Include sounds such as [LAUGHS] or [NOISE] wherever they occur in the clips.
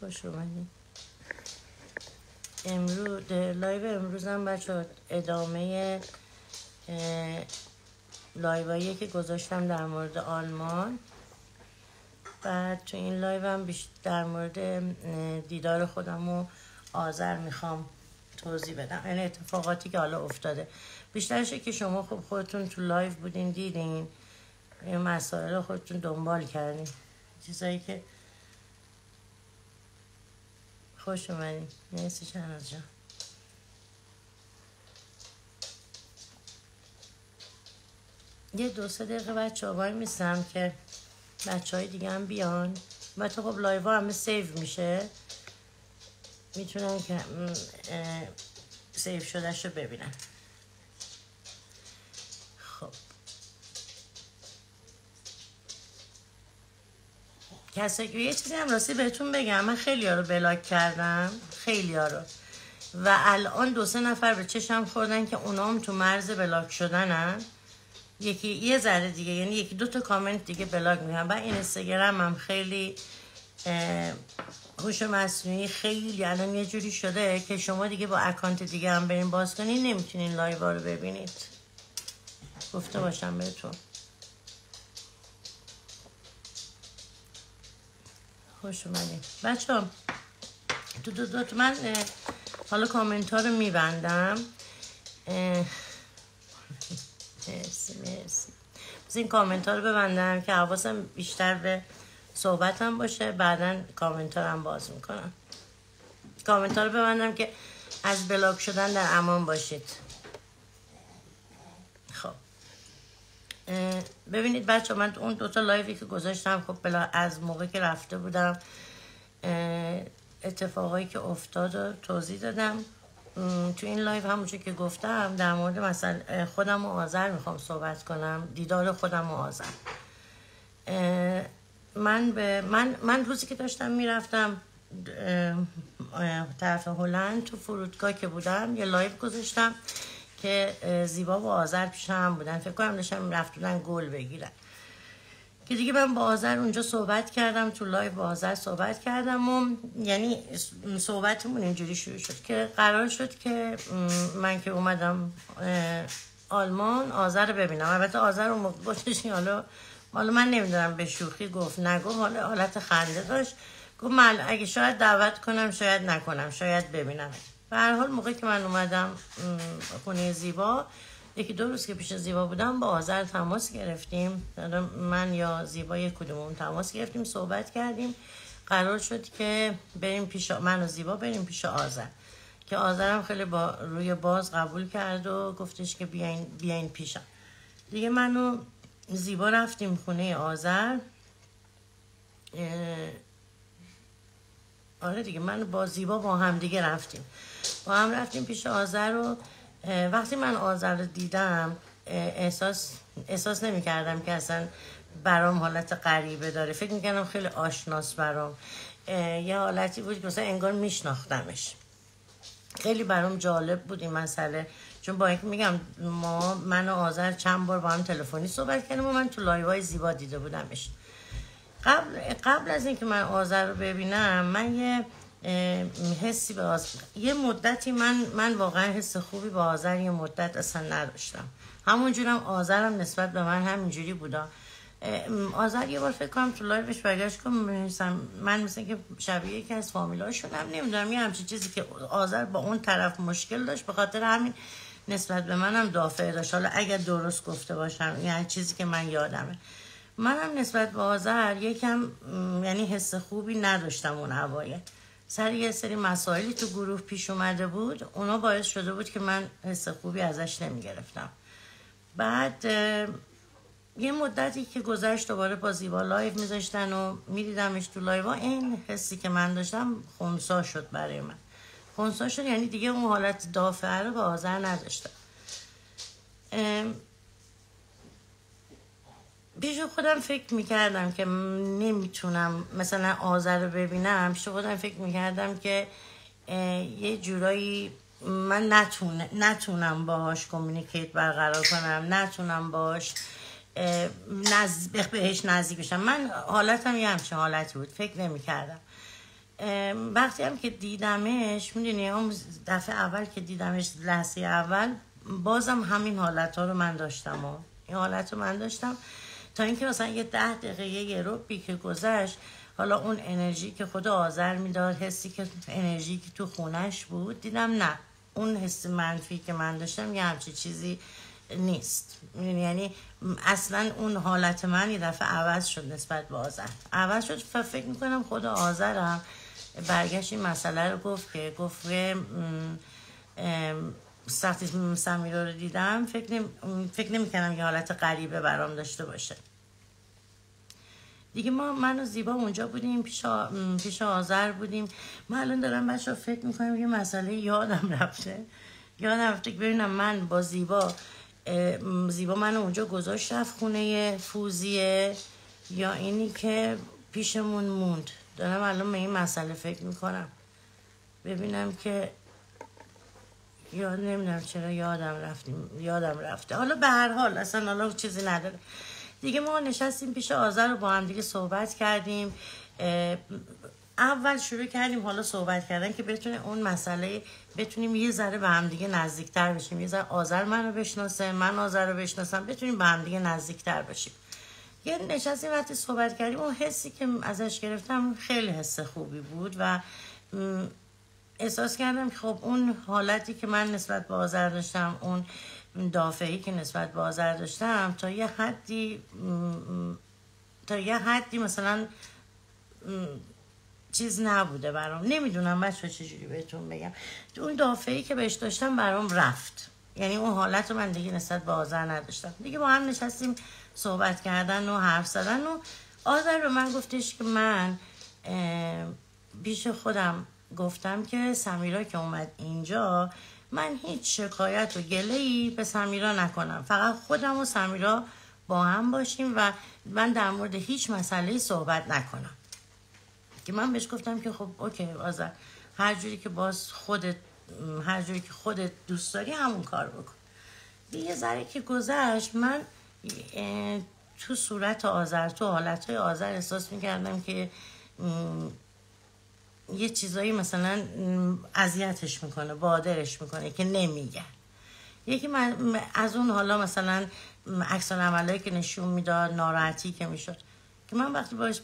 خوش اومدین امروز لایو امروزم بچه ادامه لایوایی که گذاشتم در مورد آلمان. بعد تو این live هم در مورد دیدار خودم و آذر می‌خوام توضیح بدم. این اتفاقاتی که حالا افتاده. بیشترشه که شما خب خودتون تو live بودین دیدین. این مسائل خودتون دنبال کردین. چیزایی که خوش اومدین مرسی شهناز جان. یه دو سه دقیقه بچه ها می‌ایستم که بچه های دیگه هم بیان. تو خب live همه save میشه. می‌تونن که save شده‌ش رو ببینن. کسی یه چیزی هم راستی بهتون بگم. من خیلی ها رو block کردم. خیلی ها رو. و الان دو سه نفر به چشمم خوردن که اونا هم تو مرز block شدنن. یکی یه ذره دیگه یعنی یکی دو تا کامنت دیگه block می‌کنم. و این اینستاگرام هم خیلی هوش مصنوعی خیلی الان یه جوری شده که شما دیگه با account دیگه هم برین باز کنین نمی‌تونین live رو ببینید. گفته باشم بهتون. خوش اومدین. بچه ها دو دو دو من حالا کامنت ها رو میبندم. مرسی مرسی. بس این کامنت ها رو ببندم که حواسم بیشتر به صحبتم باشه. بعدا کامنت ها هم باز می‌کنم. کامنت ها رو ببندم که از بلاک شدن در امان باشید. ببینید بچه من اون دوتا live ی که گذاشتم خب حالا از موقع که رفته بودم اتفاقایی که افتاد و توضیح دادم. تو این live همونجور که گفتم در مورد مثلا خودم و آذر می‌خوام صحبت کنم دیدار خودم و آذر. من به من من روزی که داشتم می‌رفتم طرف هلند تو فرودگاه که بودم یه live گذاشتم. که زیبا و آذر پیش هم بودن. فکر کنم داشتم رفتونن گل بگیرن. که دیگه من با آذر اونجا صحبت کردم تو live با آذر صحبت کردم و یعنی صحبتمون اینجوری شروع شد که قرار شد که من که اومدم آلمان آذر رو ببینم. البته آذر رو موقع حالا حالا من نمی‌دونم به شوخی گفت نگفت حالا حالت خنده داشت. گفت من اگه شاید دعوت کنم شاید نکنم شاید ببینم به هر حال موقعی که من اومدم خونه زیبا یکی دو روز که پیش زیبا بودم با آذر تماس گرفتیم. من یا زیبا یک کدومون تماس گرفتیم صحبت کردیم. قرار شد که بریم پیش من و زیبا بریم پیش آذر. که آذرم خیلی با روی باز قبول کرد و گفتش که بیاین, بیاین پیشم. دیگه منو زیبا رفتیم خونه آذر. آره دیگه من با زیبا با هم دیگه رفتیم. با هم رفتیم پیش آذر و وقتی من آذر رو دیدم احساس احساس نمی کردم که اصلا برام حالت غریبه داره. فکر می‌کردم خیلی آشناس برام. یه حالتی بود که مثلا انگار میشناختمش. خیلی برام جالب بود این مسئله. چون با اینکه میگم ما من و آذر چند بار با هم تلفنی صحبت کردیم و من تو لایوهای زیبا دیده بودمش. قبل قبل از اینکه من آذر رو ببینم من یه حسی به آذر یه مدتی من من واقعا حس خوبی با آذر یه مدت اصلا نداشتم. همونجورم آذرم نسبت به من همینجوری بودا. آذر یه بار فکر کنم تو لایوش برگشت کنم من مثل که شبیه یکی از فامیلاشونم نمی‌دونم یه همچین چیزی که آذر با اون طرف مشکل داشت به خاطر همین نسبت به منم دافعه داشت. حالا اگر درست گفته باشم یعنی چیزی که من یادمه. منم نسبت به آذر یکم یعنی حس خوبی نداشتم اون اوایل. سر یه سری مسائلی تو گروه پیش اومده بود. اونا باعث شده بود که من حس خوبی ازش نمی گرفتم بعد یه مدتی که گذشت دوباره با زیبا لایو میذاشتم و میدیدمش تو لایو این حسی که من داشتم خونسا شد برای من. خونسا شد یعنی دیگه اون حالت دافعه رو به آذر نداشتم. پیش خودم فکر می‌کردم که نمی‌تونم مثلا آذر رو ببینم. پیش خودم فکر می‌کردم که یه جورایی من نتونم باهاش کمیونیکیت برقرار کنم. نتونم باهاش نز... بهش نزدیک بشم. من حالتم یه همچین حالتی بود. فکر نمی کردم وقتی هم که دیدمش می‌دونی اون دفعه اول که دیدمش لحظه اول بازم همین حالت رو من داشتم. و این حالت رو من داشتم. تا اینکه مثلا یه ده دقیقه یه روبی که گذشت حالا اون انرژی که خود آذر می‌داد حسی که انرژی که تو خونش بود دیدم نه. اون حس منفی که من داشتم یه همچی چیزی نیست. یعنی اصلا اون حالت من یه دفعه عوض شد نسبت به آذر. عوض شد فکر می‌کنم خود آذرم برگشت این مسئله رو گفت که گفت سختی سمیرا رو دیدم. فکر, نمی... فکر نمی کنم یه حالت غریبه برام داشته باشه. دیگه ما من و زیبا اونجا بودیم پیش, آ... پیش آذر بودیم. من الان دارم بچه فکر می‌کنم یه مسئله یادم رفته. یادم رفته که ببینم من با زیبا زیبا من اونجا گذاشت رفت خونه فوزیه یا اینی که پیشمون موند. دارم الان به این مسئله فکر می‌کنم. ببینم که یاد نمی‌دونم چرا یادم رفتیم یادم رفته. حالا به هر حال اصلا حالا چیزی نداره. دیگه ما نشستیم پیش آذر رو با هم دیگه صحبت کردیم. اول شروع کردیم حالا صحبت کردن که بتونه اون مسئله بتونیم یه ذره به هم دیگه نزدیکتر بشیم. یه ذره آذر منو بشناسه من آذر رو بشناسم بتونیم به هم دیگه نزدیکتر بشیم. یه نشستیم وقتی صحبت کردیم اون حسی که ازش گرفتم خیلی حس خوبی بود و احساس کردم که خب اون حالتی که من نسبت به آذر داشتم اون دافعی که نسبت به آذر داشتم تا یه حدی تا یه حدی مثلا چیز نبوده برام. نمی‌دونم بچه چجوری بهتون بگم. اون دافعی که بهش داشتم برام رفت. یعنی اون حالت رو من دیگه نسبت به آذر نداشتم. دیگه با هم نشستیم صحبت کردن و حرف زدن و آذر به من گفتش که من پیش خودم گفتم که سمیرا که اومد اینجا من هیچ شکایت و گله ای به سمیرا نکنم. فقط خودم و سمیرا با هم باشیم و من در مورد هیچ مسئله صحبت نکنم. که من بهش گفتم که خب اوکی آذر هر جوری که باز خودت هر جوری که خودت دوست داری همون کار بکن. یه ذره که گذشت من تو صورت آذر تو حالت های آذر احساس می‌کردم که یه چیزایی مثلا اذیتش می‌کنه بادرش می‌کنه که نمیگه. یکی من از اون حالا مثلا عکس عملایی که نشون می‌داد ناراحتی که می‌شد که من وقتی باش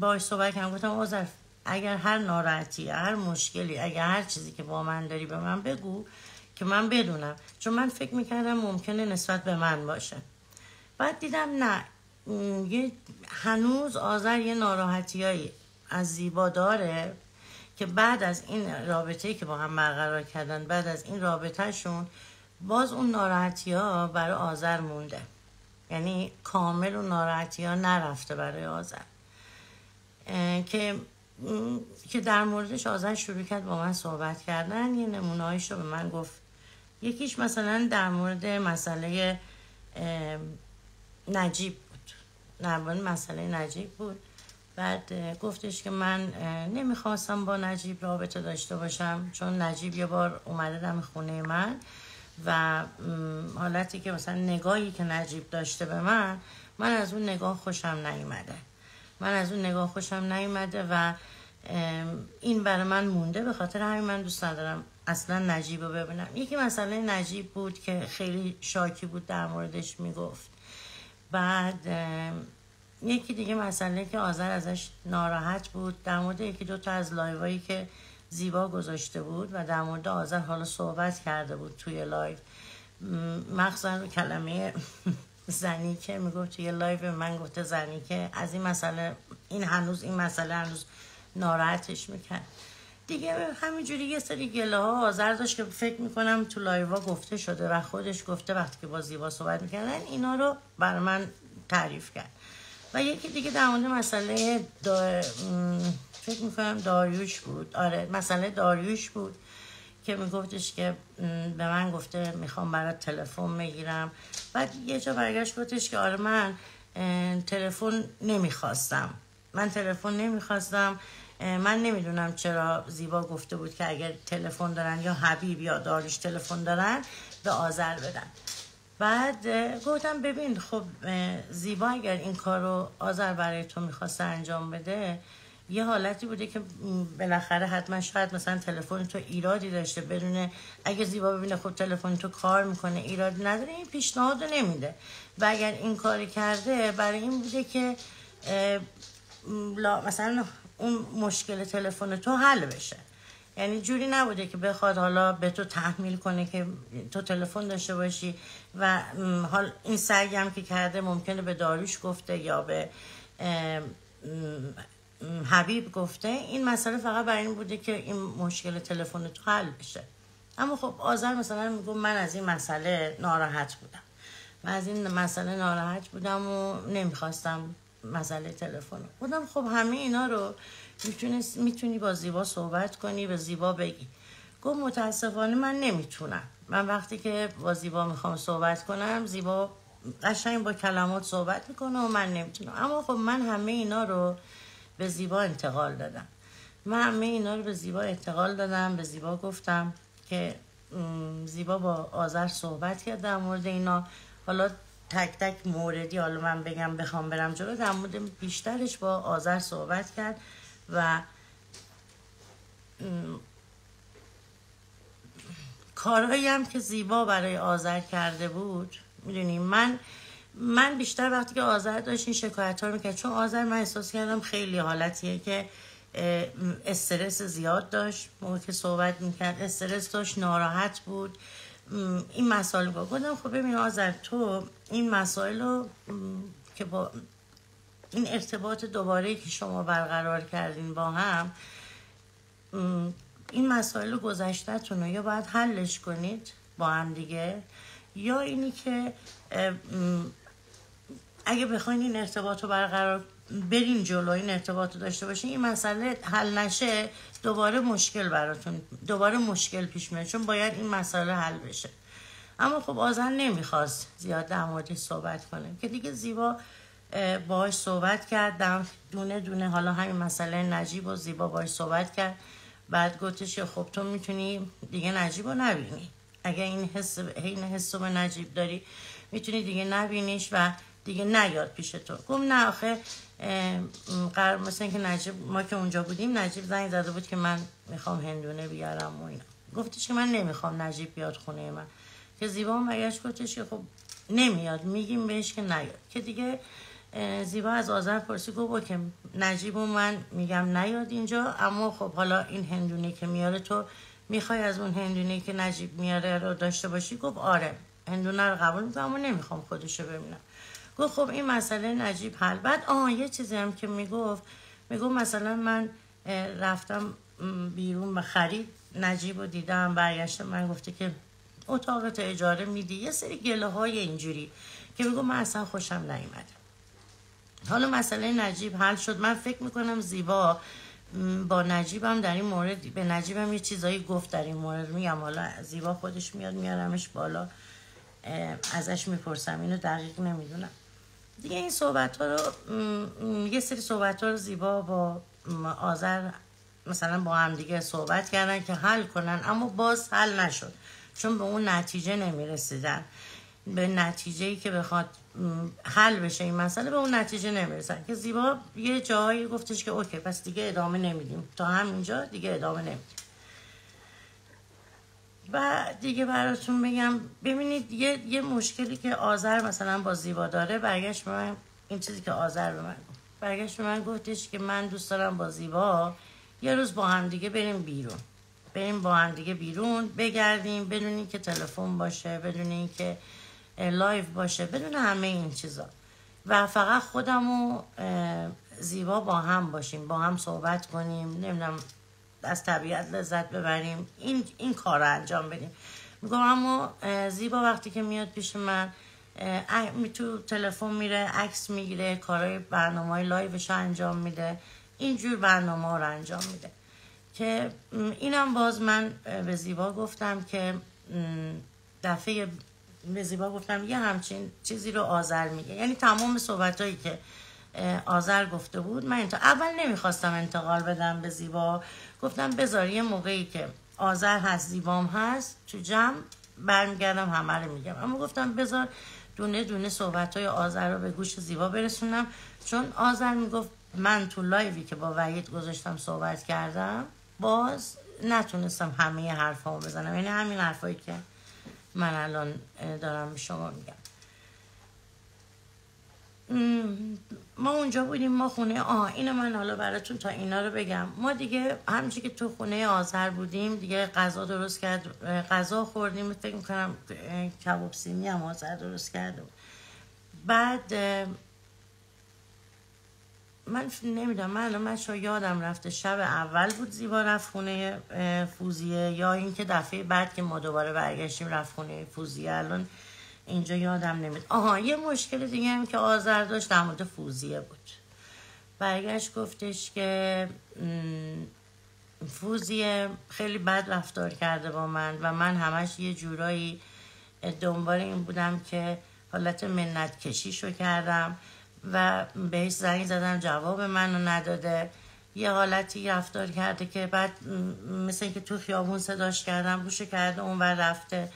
باش صحبت کردم گفتم آذر اگر هر ناراحتی هر مشکلی اگر هر چیزی که با من داری به من بگو که من بدونم. چون من فکر می‌کردم ممکنه نسبت به من باشه. بعد دیدم نه یه هنوز آذر یه ناراحتیایی از زیبا داره که بعد از این رابطه که با هم برقرار کردن بعد از این رابطهشون باز اون ناراحتی ها برای آذر مونده. یعنی کامل اون ناراحتی ها نرفته برای آذر. که که در موردش آذر شروع کرد با من صحبت کردن یه نمونهایش رو به من گفت. یکیش مثلا در مورد مسئله نجیب بود. در مورد مسئله نجیب بود. بعد گفتش که من نمی‌خواستم با نجیب رابطه داشته باشم چون نجیب یه بار اومده دم خونه من و حالتی که مثلا نگاهی که نجیب داشته به من من از اون نگاه خوشم نیومده. من از اون نگاه خوشم نیومده و این برای من مونده به خاطر همین من دوست ندارم اصلا نجیب رو ببینم. یکی مسئله نجیب بود که خیلی شاکی بود در موردش می‌گفت. بعد یکی دیگه مسئله که آذر ازش ناراحت بود در مورد یکی دو تا از لایوایی که زیبا گذاشته بود و در مورد آذر حالا صحبت کرده بود توی لایو. مخصوصا کلمه زنی که می‌گفت توی لایو من گفته زنی که از این مسئله این هنوز این مسئله هنوز ناراحتش می‌کرد. دیگه همینجوری یه سری گله ها آذر داشت که فکر می‌کنم تو لایوا گفته شده و خودش گفته وقتی که با زیبا صحبت می‌کردن اینا رو بر من تعریف کرد. و یکی دیگه در مورد مسئله دا... فکر می‌کنم داریوش بود. آره مسئله داریوش بود که میگفتش که به من گفته می‌خوام برات تلفن بگیرم. بعد یه جا برگشت گفتش که آره من تلفن نمی‌خواستم. من تلفن نمی‌خواستم. من نمی‌دونم چرا زیبا گفته بود که اگر تلفن دارن یا حبیب یا داریش تلفن دارن به آذر بدن. بعد گفتم ببین خب زیبا اگر این کار رو آذر برای تو می‌خواسته انجام بده یه حالتی بوده که بالاخره حتما شاید مثلا تلفن تو ایرادی داشته بدونه. اگه زیبا ببینه خب تلفن تو کار می‌کنه ایرادی نداره این پیشنهاد نمیده. و اگر این کاری کرده برای این بوده که مثلا اون مشکل تلفن تو حل بشه. یعنی جوری نبوده که بخواد حالا به تو تحمیل کنه که تو تلفن داشته باشی و حال این سعی هم که کرده ممکنه به داروش گفته یا به حبیب گفته این مسئله فقط برای این بوده که این مشکل تلفن تو حل بشه. اما خب آذر مثلا میگو من از این مسئله ناراحت بودم. من از این مسئله ناراحت بودم و نمی‌خواستم مسئله تلفن بودم خب همه اینا رو می‌تونی با زیبا صحبت کنی به زیبا بگی. گفت متاسفانه من نمی‌تونم. من وقتی که با زیبا می‌خوام صحبت کنم زیبا قشنگ با کلمات صحبت می‌کنه و من نمی‌تونم. اما خب من همه اینا رو به زیبا انتقال دادم. من همه اینا رو به زیبا انتقال دادم. به زیبا گفتم که زیبا با آذر صحبت کرد در مورد اینا. حالا تک تک موردی حالا من بگم بخوام برم جلو در مورد بیشترش با آذر صحبت کرد. و کارهایی هم که زیبا برای آذر کرده بود می‌دونی من من بیشتر وقتی که آذر داشت این شکایت ها رو می‌کرد چون آذر من احساس کردم خیلی حالتیه که استرس زیاد داشت. موقع که صحبت می‌کرد استرس داشت ناراحت بود. این مسائل رو گفتم خب ببین آذر تو این مسائل رو که با این ارتباط دوباره که شما برقرار کردین با هم این مسائل گذشتهتون رو یا باید حلش کنید با هم دیگه یا اینی که اگه بخواین این ارتباط رو برقرار برین جلو این ارتباط رو داشته باشین این مسئله حل نشه دوباره مشکل براتون دوباره مشکل پیش میاد چون باید این مسئله حل بشه. اما خب آزن نمی‌خواست زیاد در موردش صحبت کنه که دیگه زیبا باهاش صحبت کرد. دونه دونه حالا همین مسئله نجیب و زیبا باهاش صحبت کرد. بعد گفتش خب تو می‌تونی دیگه نجیب رو نبینی. اگه این حس این حس به نجیب داری می‌تونی دیگه نبینیش و دیگه نیاد پیش تو. گم نه آخه قرار مثل اینکه نجیب ما که اونجا بودیم نجیب زنگ زده بود که من می‌خوام هندونه بیارم و اینا. گفتش که من نمی‌خوام نجیب بیاد خونه من. که زیبا هم گفتش که خب نمیاد. میگیم بهش که نیاد. که دیگه زیبا از آذر پرسی گفت که نجیب و من میگم نیاد اینجا اما خب حالا این هندونه که میاره تو می‌خوای از اون هندونه که نجیب میاره رو داشته باشی؟ گفت آره. هندونه رو قبول می‌کنم اما نمی‌خوام خودشو ببینم. گفت خب این مسئله نجیب حل. بعد آه یه چیزی هم که می‌گفت می‌گفت مثلا من رفتم بیرون به خرید نجیب رو دیدم برگشتم من گفته که اتاقت اجاره میدی. یه سری گله های اینجوری که میگو من اصلا خوشم نیومده. حالا مسئله نجیب حل شد. من فکر می‌کنم زیبا با نجیبم در این مورد به نجیبم یه چیزایی گفت در این مورد. میگم حالا زیبا خودش میاد میارمش بالا. ازش می‌پرسم. اینو دقیق نمی‌دونم. دیگه این صحبت ها رو یه سری صحبت ها رو زیبا با آذر مثلا با هم دیگه صحبت کردن که حل کنن اما باز حل نشد. چون به اون نتیجه نمی‌رسیدن. به نتیجه ای که بخواد حل بشه این مسئله به اون نتیجه نمی‌رسن. که زیبا یه جایی گفتش که اوکی پس دیگه ادامه نمیدیم. تا همینجا دیگه ادامه نمیدیم. و دیگه براتون بگم ببینید یه, یه مشکلی که آذر مثلا با زیبا داره برگشت به من این چیزی که آذر به من برگشت به من گفتش که من دوست دارم با زیبا یه روز با هم دیگه بریم بیرون. بریم با هم دیگه بیرون بگردیم بدون که تلفن باشه بدون که لایو باشه بدون همه این چیزا. و فقط خودم و زیبا با هم باشیم با هم صحبت کنیم نمی‌دونم از طبیعت لذت ببریم این, این کار رو انجام بدیم. میگم اما زیبا وقتی که میاد پیش من تو تلفن میره عکس می‌گیره کارهای برنامه های لایوش انجام میده اینجور برنامه ها رو انجام میده. که اینم باز من به زیبا گفتم که دفعه به زیبا گفتم یه همچین چیزی رو آذر میگه. یعنی تمام صحبت هایی که آذر گفته بود من تا اول نمی‌خواستم انتقال بدم به زیبا. گفتم بذار یه موقعی که آذر هست زیبام هست تو جمع برمیگردم همه رو میگم. اما گفتم بذار دونه دونه صحبت های آذر رو به گوش زیبا برسونم. چون آذر می‌گفت من تو لایوی که با وحید گذاشتم صحبت کردم باز نتونستم همه حرفامو بزنم. یعنی همین حرفایی که من الان دارم شما میگم. ما اونجا بودیم ما خونه آه اینو من حالا براتون تا اینا رو بگم. ما دیگه همچی که تو خونه آذر بودیم دیگه غذا درست کرد غذا خوردیم فکر می‌کنم کباب سیمی هم آذر درست کرده بعد من نمی‌دونم من الان من یادم رفته شب اول بود زیبا رفت خونه فوزیه یا اینکه دفعه بعد که ما دوباره برگشتیم رفت خونه فوزیه. الان اینجا یادم نمید آها یه مشکل دیگه هم که آذر داشت در مورد فوزیه بود. برگشت گفتش که فوزیه خیلی بد رفتار کرده با من و من همش یه جورایی دنبال این بودم که حالت منت کشیشو کردم. و بهش زنگ زدم جواب منو نداده. یه حالتی رفتار کرده که بعد مثل اینکه تو خیابون صداش کردم روشو کرده اون و رفته.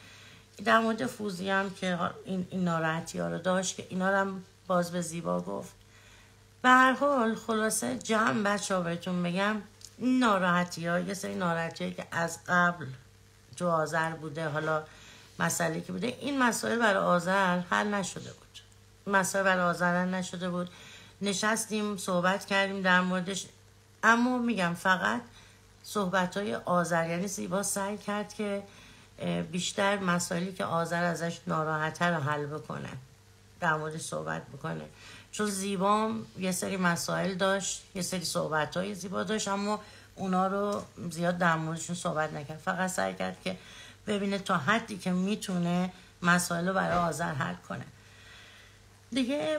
در مورد فوزی هم که این, این ناراحتی ها رو داشت که اینا هم باز به زیبا گفت. به هر حال خلاصه جمع بچه ها بهتون بگم این ناراحتی ها یه سری ناراحتی که از قبل تو آذر بوده حالا مسئله که بوده این مسائل برای آذر حل نشده بود. مسائل برای آذر نشده بود. نشستیم صحبت کردیم در موردش. اما میگم فقط صحبت های آذر یعنی زیبا سعی کرد که بیشتر مسائلی که آذر ازش ناراحته رو حل بکنه. در مورد صحبت بکنه. چون زیبام یه سری مسائل داشت یه سری صحبت های زیبا داشت اما اونا رو زیاد در موردشون صحبت نکرد. فقط سعی کرد که ببینه تا حدی که می‌تونه مسائل رو برای آذر حل کنه. دیگه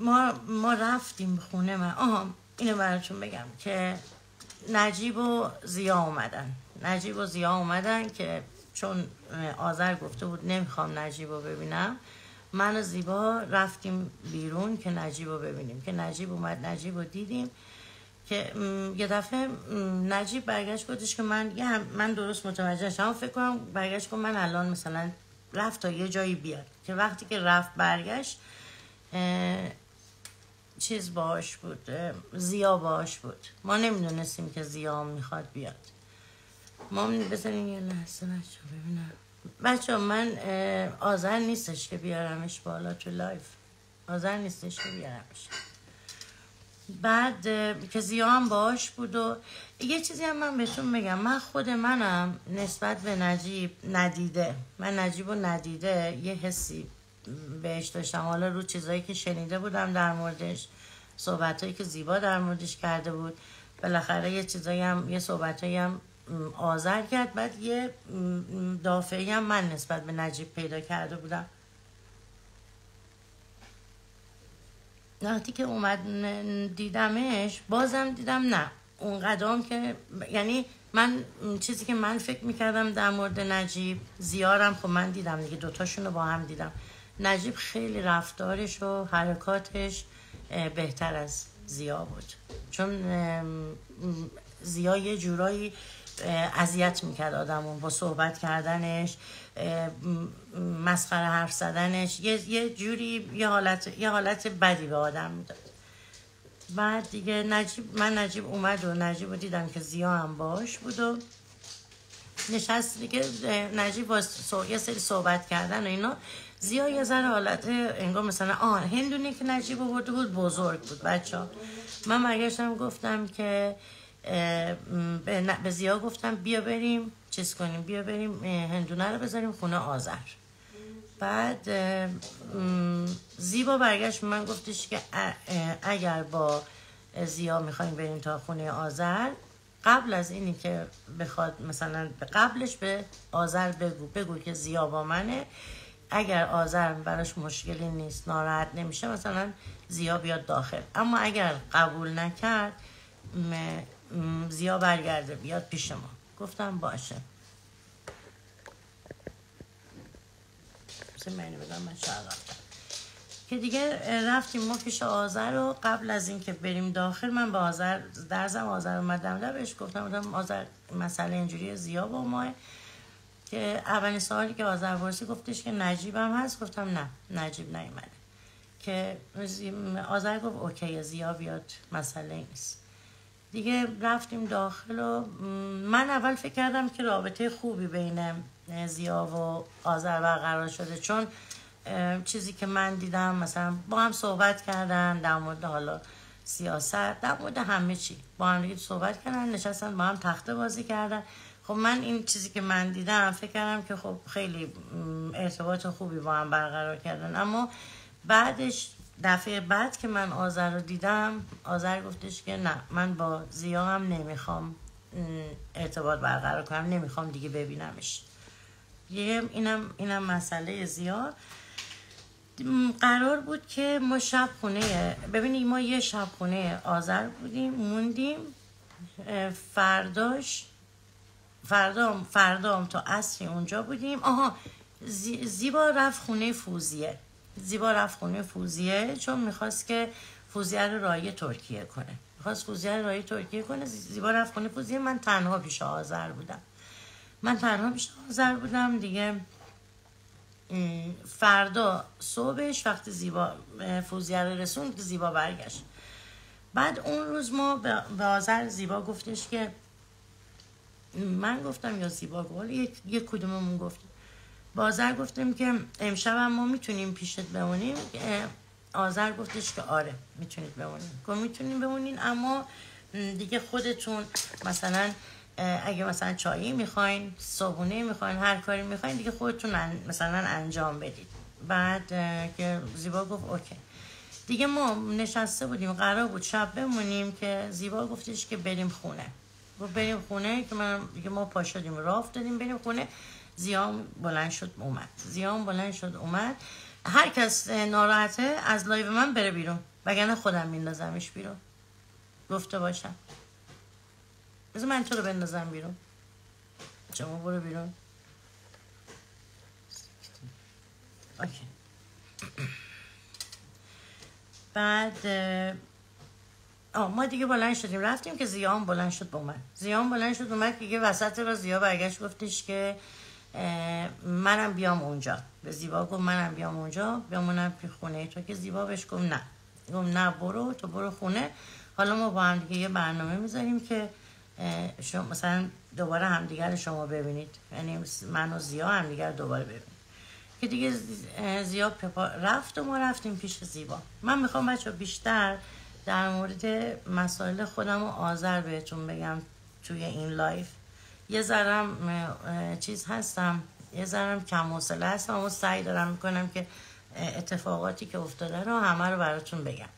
ما, ما رفتیم خونه من آها اینو براتون بگم که نجیب و زیا اومدن. نجیب و زیا اومدن که چون آذر گفته بود نمی‌خوام نجیب رو ببینم من و زیبا رفتیم بیرون که نجیب رو ببینیم. که نجیب اومد نجیب رو دیدیم که یه دفعه نجیب برگشت گفتش که من من درست متوجه شدم فکر کنم برگشت که من الان مثلا رفت تا یه جایی بیاد. که وقتی که رفت برگشت چیز باش بود زیا باش بود. ما نمی‌دونستیم که زیا می‌خواد بیاد. ما بزنین یه لحظه بچه ببینم. بچه من آذر نیستش که بیارمش بالا تو لایو. آذر نیستش که بیارمش. بعد که ضیا هم باش بود و یه چیزی هم من بهتون بگم. من خود منم نسبت به نجیب ندیده. من نجیبو ندیده. یه حسی بهش داشتم. حالا رو چیزایی که شنیده بودم در موردش صحبت که زیبا در موردش کرده بود. بالاخره یه چیزایی هم یه صحبت هم آذر کرد. بعد یه دافعی هم من نسبت به نجیب پیدا کرده بودم. وقتی که اومد دیدمش بازم دیدم نه. اون قدم که یعنی من چیزی که من فکر می‌کردم در مورد نجیب زیارم خب من دیدم دیگه دوتاشون رو با هم دیدم. نجیب خیلی رفتارش و حرکاتش بهتر از زیا بود. چون زیا یه جورایی اذیت می‌کرد آدمون با صحبت کردنش مسخره حرف زدنش. یه, یه جوری یه حالت, یه حالت بدی به آدم می‌داد. بعد دیگه نجیب من نجیب اومد و نجیب رو دیدم که زیا هم باش بود و نشست دیگه نجیب با یه سری صحبت کردن و اینا. زیا یه ذره حالت انگار مثلا آه هندونی که نجیب برده بود بزرگ بود بچه ها من مگرشتم گفتم که به زیا گفتم بیا بریم چیز کنیم بیا بریم هندونه رو بذاریم خونه آذر. بعد زیبا برگشت من گفتش که اگر با زیا می‌خوایم بریم تا خونه آذر قبل از اینی که بخواد مثلا قبلش به آذر بگو بگو که زیا با منه. اگر آذر براش مشکلی نیست ناراحت نمیشه مثلا زیا بیاد داخل. اما اگر قبول نکرد زیا برگرده بیاد پیش ما. گفتم باشه. منی بدم من که دیگه رفتیم ما پیش آذر و قبل از اینکه بریم داخل من با آذر درزم آذر اومدم در بهش گفتم بودم آذر مسئله اینجوری زیا با ما. که اولین سوالی که آذر پرسی گفتش که نجیبم هست؟ گفتم نه نجیب نیومده. که آذر گفت اوکی زیا بیاد مسئله نیست. دیگه رفتیم داخل و من اول فکر کردم که رابطه خوبی بین زیا و آذر برقرار شده. چون چیزی که من دیدم مثلا با هم صحبت کردن در مورد حالا سیاست در مورد همه چی. با هم دیگه صحبت کردن نشستن با هم تخته بازی کردن. خب من این چیزی که من دیدم فکر کردم که خب خیلی ارتباط خوبی با هم برقرار کردن. اما بعدش دفعه بعد که من آذر رو دیدم آذر گفتش که نه من با زیا هم نمی‌خوام ارتباط برقرار کنم نمی‌خوام دیگه ببینمش. یه اینم اینم مسئله زیا قرار بود که ما شب خونه ببینید ما یه شب خونه آذر بودیم موندیم. فرداش فردام فردام تا اصری اونجا بودیم. آها زیبا رفت خونه فوزیه. زیبا رفت خونه فوزیه چون می‌خواست که فوزیه رو رای ترکیه کنه. می‌خواست فوزیه رو رای ترکیه کنه زیبا رفت خونه فوزیه. من تنها پیش آذر بودم. من تنها پیش آذر بودم. دیگه فردا صبحش وقتی زیبا فوزیه رو رسوند زیبا برگشت. بعد اون روز ما به آذر زیبا گفتش که من گفتم یا زیبا گفت یک, یک کدوممون گفتیم. بازر گفتیم که امشب هم ما می‌تونیم پیشت بمونیم. آذر گفتش که آره می‌تونید بمونیم گفت می‌تونیم بمونین اما دیگه خودتون مثلا اگه مثلا چایی می‌خواین صابونه می‌خواین هر کاری می‌خواین دیگه خودتون مثلا انجام بدید. بعد که زیبا گفت اوکی. دیگه ما نشسته بودیم قرار بود شب بمونیم که زیبا گفتش که بریم خونه. گفت بریم خونه که من دیگه ما پا شدیم راه افتادیم بریم خونه. ضیام بلند شد اومد. ضیام بلند شد اومد. هر کس ناراحته از لایو من بره بیرون. وگرنه خودم میندازمش بیرون. گفته باشم. بذار من تو رو بندازم بیرون. شما برو بیرون. اوکی. بعد آه ما دیگه بلند شدیم. رفتیم که زیام بلند شد با من زیام بلند شد اومد که وسط را زیا برگشت گفتش که منم بیام اونجا. به زیبا گفت منم بیام اونجا. بیامونم پی خونه. تو که زیبا بهش گفت نه. گفت نه برو. تو برو خونه. حالا ما با هم دیگه یه برنامه می‌ذاریم که شما مثلا دوباره همدیگر شما ببینید. یعنی من و ضیا همدیگر دوباره ببینید که دیگه ضیا رفت و ما رفتیم پیش زیبا. من می‌خوام بچه بیشتر در مورد مسائل خودم و آذر بهتون بگم توی این لایو. یه ذرم چیز هستم یه ذرم کم حوصله هستم و سعی دارم می‌کنم که اتفاقاتی که افتاده رو همه رو براتون بگم.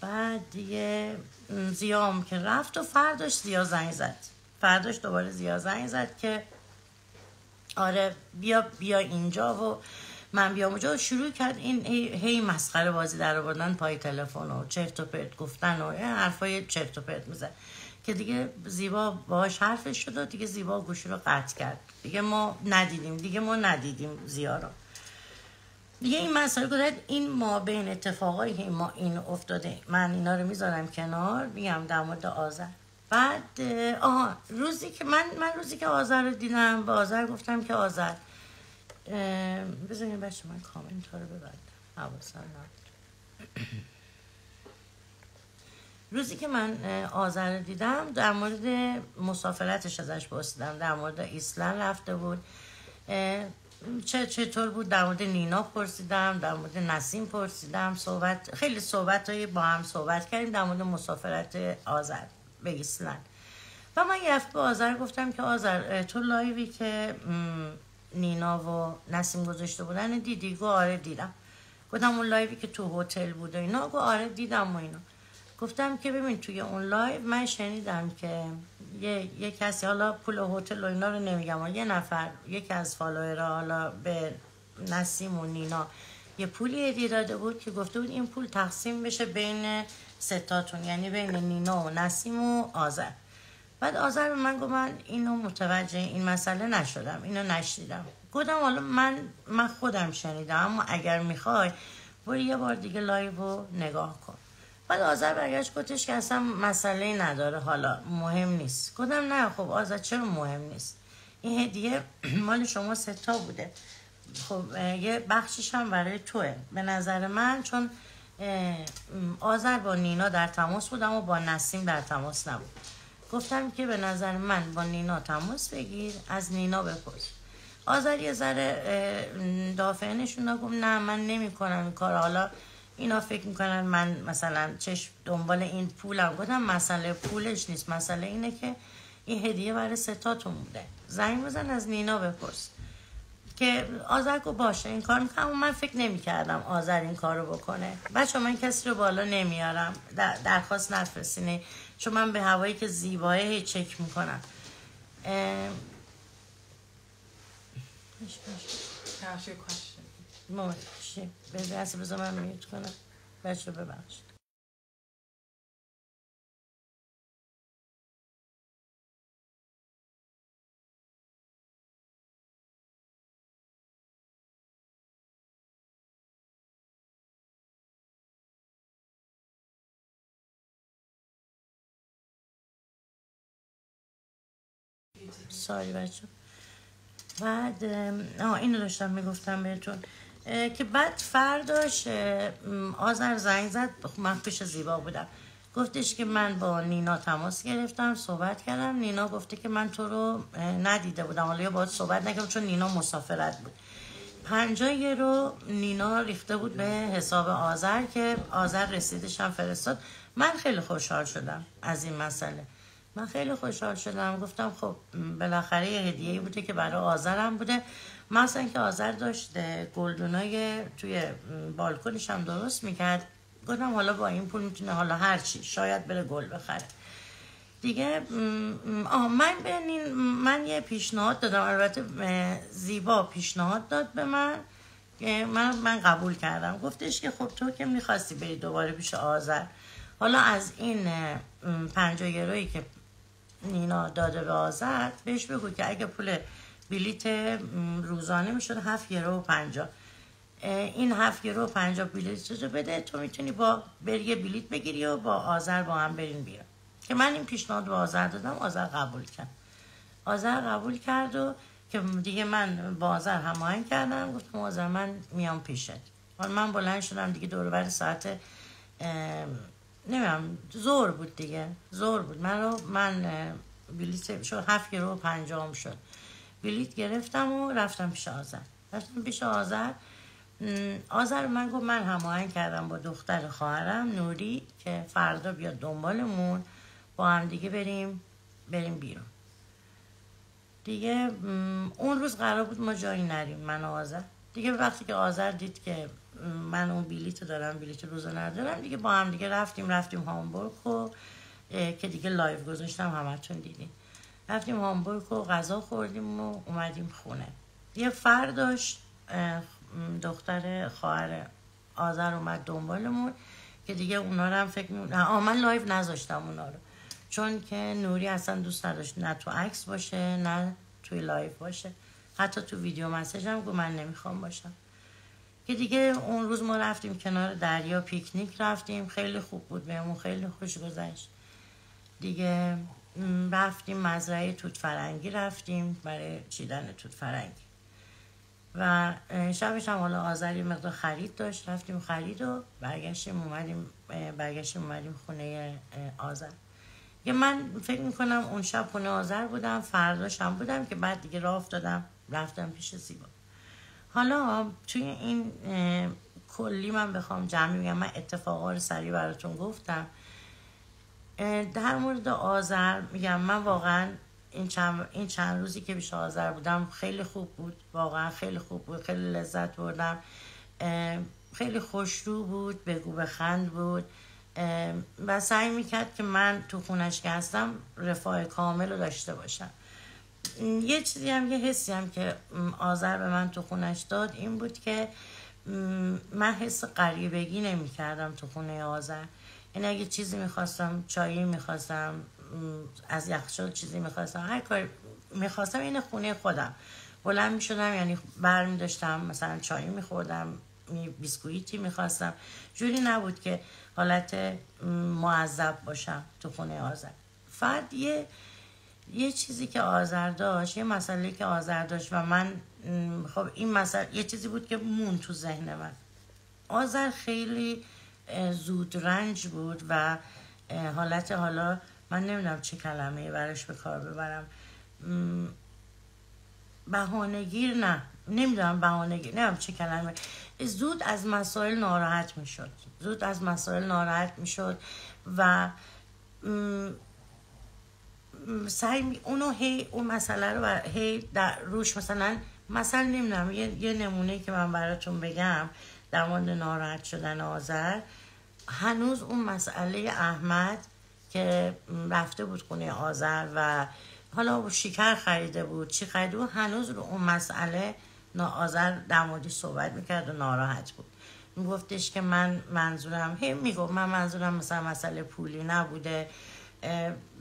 بعد دیگه زیام که رفت و فرداش زیا زنگ زد. فرداش دوباره زیا زنگ زد که آره بیا بیا اینجا و من بیام اونجا. شروع کرد این هی, مسخره بازی در آوردن پای تلفن و چرت و پرت گفتن و حرفای چرت و پرت می‌زد. که دیگه زیبا باهاش حرفش شد و دیگه زیبا گوشی رو قطع کرد. دیگه ما ندیدیم دیگه ما ندیدیم زیا رو. دیگه این مسئله گذارد این ما بین اتفاقایی که ما این افتاده من اینا رو می‌ذارم کنار میگم در مورد آذر. بعد آها روزی که من من روزی که آذر رو دیدم به آذر گفتم که آذر بذارین بچه من کامنت ها رو ببندم. حواسم روزی که من آذر دیدم در مورد مسافرتش ازش پرسیدم. در مورد ایسلند رفته بود. چه چطور بود؟ در مورد نینا پرسیدم در مورد نسیم پرسیدم. صحبت خیلی صحبت هایی با هم صحبت کردیم در مورد مسافرت آذر به ایسلند. و من یه به آذر گفتم که آذر تو لایوی که نینا و نسیم گذاشته بودن دیدی؟ گو آره دیدم. گفتم اون لایوی که تو هتل بود و اینا گو آره دیدم و اینا. گفتم که ببین توی اون لایو من شنیدم که یه, یه کسی حالا پول هتل و اینا رو نمیگم یه نفر یکی از فالوورا حالا به نسیم و نینا یه پولی هدیه داده بود که گفته بود این پول تقسیم بشه بین سه تاتون یعنی بین نینا و نسیم و آذر. بعد آذر به من گفت من اینو متوجه این مسئله نشدم اینو نشنیدم گفتم حالا من من خودم شنیدم اما اگر می‌خوای برو یه بار دیگه لایو رو نگاه کن. بعد آذر برگشت گفتش که اصلا مسئله نداره حالا مهم نیست. گفتم نه خب آذر چرا مهم نیست؟ این هدیه مال شما ستا بوده. خب یه بخشش هم برای توه. به نظر من چون آذر با نینا در تماس بود اما با نسیم در تماس نبود. گفتم که به نظر من با نینا تماس بگیر از نینا بپرس. آذر یه ذره دافعه نشون گفت نه من نمی کنم این کار حالا اینا فکر می‌کنن من مثلا چش دنبال این پولم. گفتم مسئله پولش نیست. مسئله اینه که این هدیه برای ستاتون بوده زنگ بزن از نینا بپرس. که آذر گفت باشه این کار می‌کنم. من فکر نمی‌کردم آذر این کار رو بکنه. بچه من کسی رو بالا نمیارم. درخواست نفرستینه. چون من به هوایی که زیبایه چک می‌کنم. به بذار من میوت کنم. بچه ببخشید. ساری بچه بعد اینو داشتم می‌گفتم بهتون. که بعد فرداش آذر زنگ زد. من پیش زیبا بودم. گفتش که من با نینا تماس گرفتم صحبت کردم. نینا گفته که من تو رو ندیده بودم. حالا یا باید صحبت نکردم چون نینا مسافرت بود. پنجاه رو نینا ریخته بود به حساب آذر که آذر رسیدش هم فرستاد. من خیلی خوشحال شدم از این مسئله. من خیلی خوشحال شدم. گفتم خب بالاخره یه هدیه بوده که برای آذرم بوده. مثلا که آذر داشت گلدونای توی بالکنش هم درست می‌کرد. گفتم حالا با این پول می‌تونه حالا هر چی شاید بره گل بخره. دیگه آه من بنین من یه پیشنهاد دادم. البته زیبا پیشنهاد داد به من من من قبول کردم. گفتش که خب تو که می‌خواستی بری دوباره پیش آذر. حالا از این گروهی که نینا داده به آزد بهش بگو که اگه پول بلیت روزانه می‌شد هفت یورو و پنجا. این هفت یورو و پنجا بلیت رو بده؟ تو می‌تونی با بری بلیت بگیری و با آذر با هم برین بیا که من این پیشنهاد به آذر دادم آذر قبول کرد. آذر قبول کرد و که دیگه من با آذر هماهنگ کردم. گفتم آذر من میام پیشت. حالا من بلند شدم دیگه دور بر ساعت نمیم زور بود دیگه. زور بود. من رو من بلیت شد هفت رو پنجام شد. بلیت گرفتم و رفتم پیش آذر. رفتم پیش آذر. آذر من گفت من هماهنگ کردم با دختر خواهرم نوری که فردا بیاد دنبالمون. با هم دیگه بریم بریم بیرون. دیگه اون روز قرار بود ما جایی نریم من و آذر. دیگه وقتی که آذر دید که من اون بلیت دارم بلیت روزا ندارم دیگه با هم دیگه رفتیم رفتیم هامبورگ و که دیگه لایو گذاشتم همتون دیدیم رفتیم هامبورگ و غذا خوردیم و اومدیم خونه. یه فرداش دختر خواهر آذر اومد دنبالمون که دیگه اونا رو هم فکر می... نه من لایو نذاشتم اونا رو. چون که نوری اصلا دوست نداشت نه تو عکس باشه نه توی لایو باشه. حتی تو video message هم گفت من نمی‌خوام باشم. که دیگه اون روز ما رفتیم کنار دریا پیکنیک رفتیم. خیلی خوب بود بهمون خیلی خوش گذشت. دیگه رفتیم مزرعه توت فرنگی رفتیم برای چیدن توت فرنگی و شبش هم حالا آذر یه مقدار خرید داشت. رفتیم خرید و برگشتیم اومدیم برگشتیم اومدیم خونه آذر. یه من فکر می‌کنم اون شب خونه آذر بودم فرداش هم بودم که بعد دیگه راه افتادم رفتم پیش زیبا. حالا توی این کلی من بخوام جمعی میگم من اتفاقا رو سریع براتون گفتم. در مورد آذر میگم من واقعا این چند, این چند روزی که بیش آذر بودم خیلی خوب بود واقعا خیلی خوب بود خیلی لذت بردم. خیلی خوشرو بود بگو بخند بود. و سعی می‌کرد که من تو خونش که هستم رفاه کامل رو داشته باشم. یه چیزی هم یه حسی هم که آذر به من تو خونش داد این بود که من حس قریبگی نمی کردم تو خونه آذر. یعنی اگه چیزی می‌خواستم چایی می‌خواستم از یخچال چیزی می‌خواستم هر کار می‌خواستم این خونه خودم. بلند می‌شدم یعنی برمی داشتم مثلا چایی میخوردم بیسکویتی می‌خواستم. جوری نبود که حالت معذب باشم تو خونه آذر. فرد یه یه چیزی که آذر داشت یه مسئله که آذر داشت و من خب این مسئله یه چیزی بود که مون تو ذهن من. آذر خیلی زود رنج بود و حالت حالا من نمی‌دونم چه کلمه برش به کار ببرم. بهانهگیر نه. نمی‌دونم بهانهگیر نمی‌دونم چه کلمه زود از مسائل ناراحت می‌شد. زود از مسائل ناراحت می‌شد و سعی اونو هی اون مسئله رو هی در روش مثلا مثلا نمی‌دونم یه, یه نمونه که من براتون بگم. در مورد ناراحت شدن آذر. هنوز اون مسئله احمد که رفته بود خونه آذر و حالا شکر خریده بود چی خریده بود؟ هنوز رو اون مسئله آذر در موردی صحبت می‌کرد و ناراحت بود. میگفتش که من منظورم هی می‌گفت من منظورم مثلا مسئله پولی نبوده.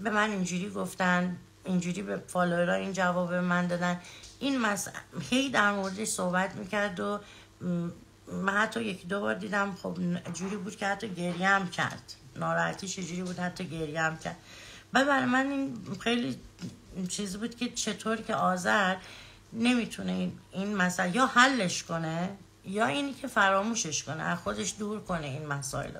به من اینجوری گفتن اینجوری به فالوورا این جواب من دادن. این مسئله هی در موردش صحبت می‌کرد و من حتی یکی دو بار دیدم خب جوری بود که حتی گریه هم کرد. ناراحتیش جوری بود حتی گریه هم کرد. و برای من این خیلی چیزی بود که چطور که آذر نمی‌تونه این مسئله یا حلش کنه یا اینی که فراموشش کنه از خودش دور کنه این مسائل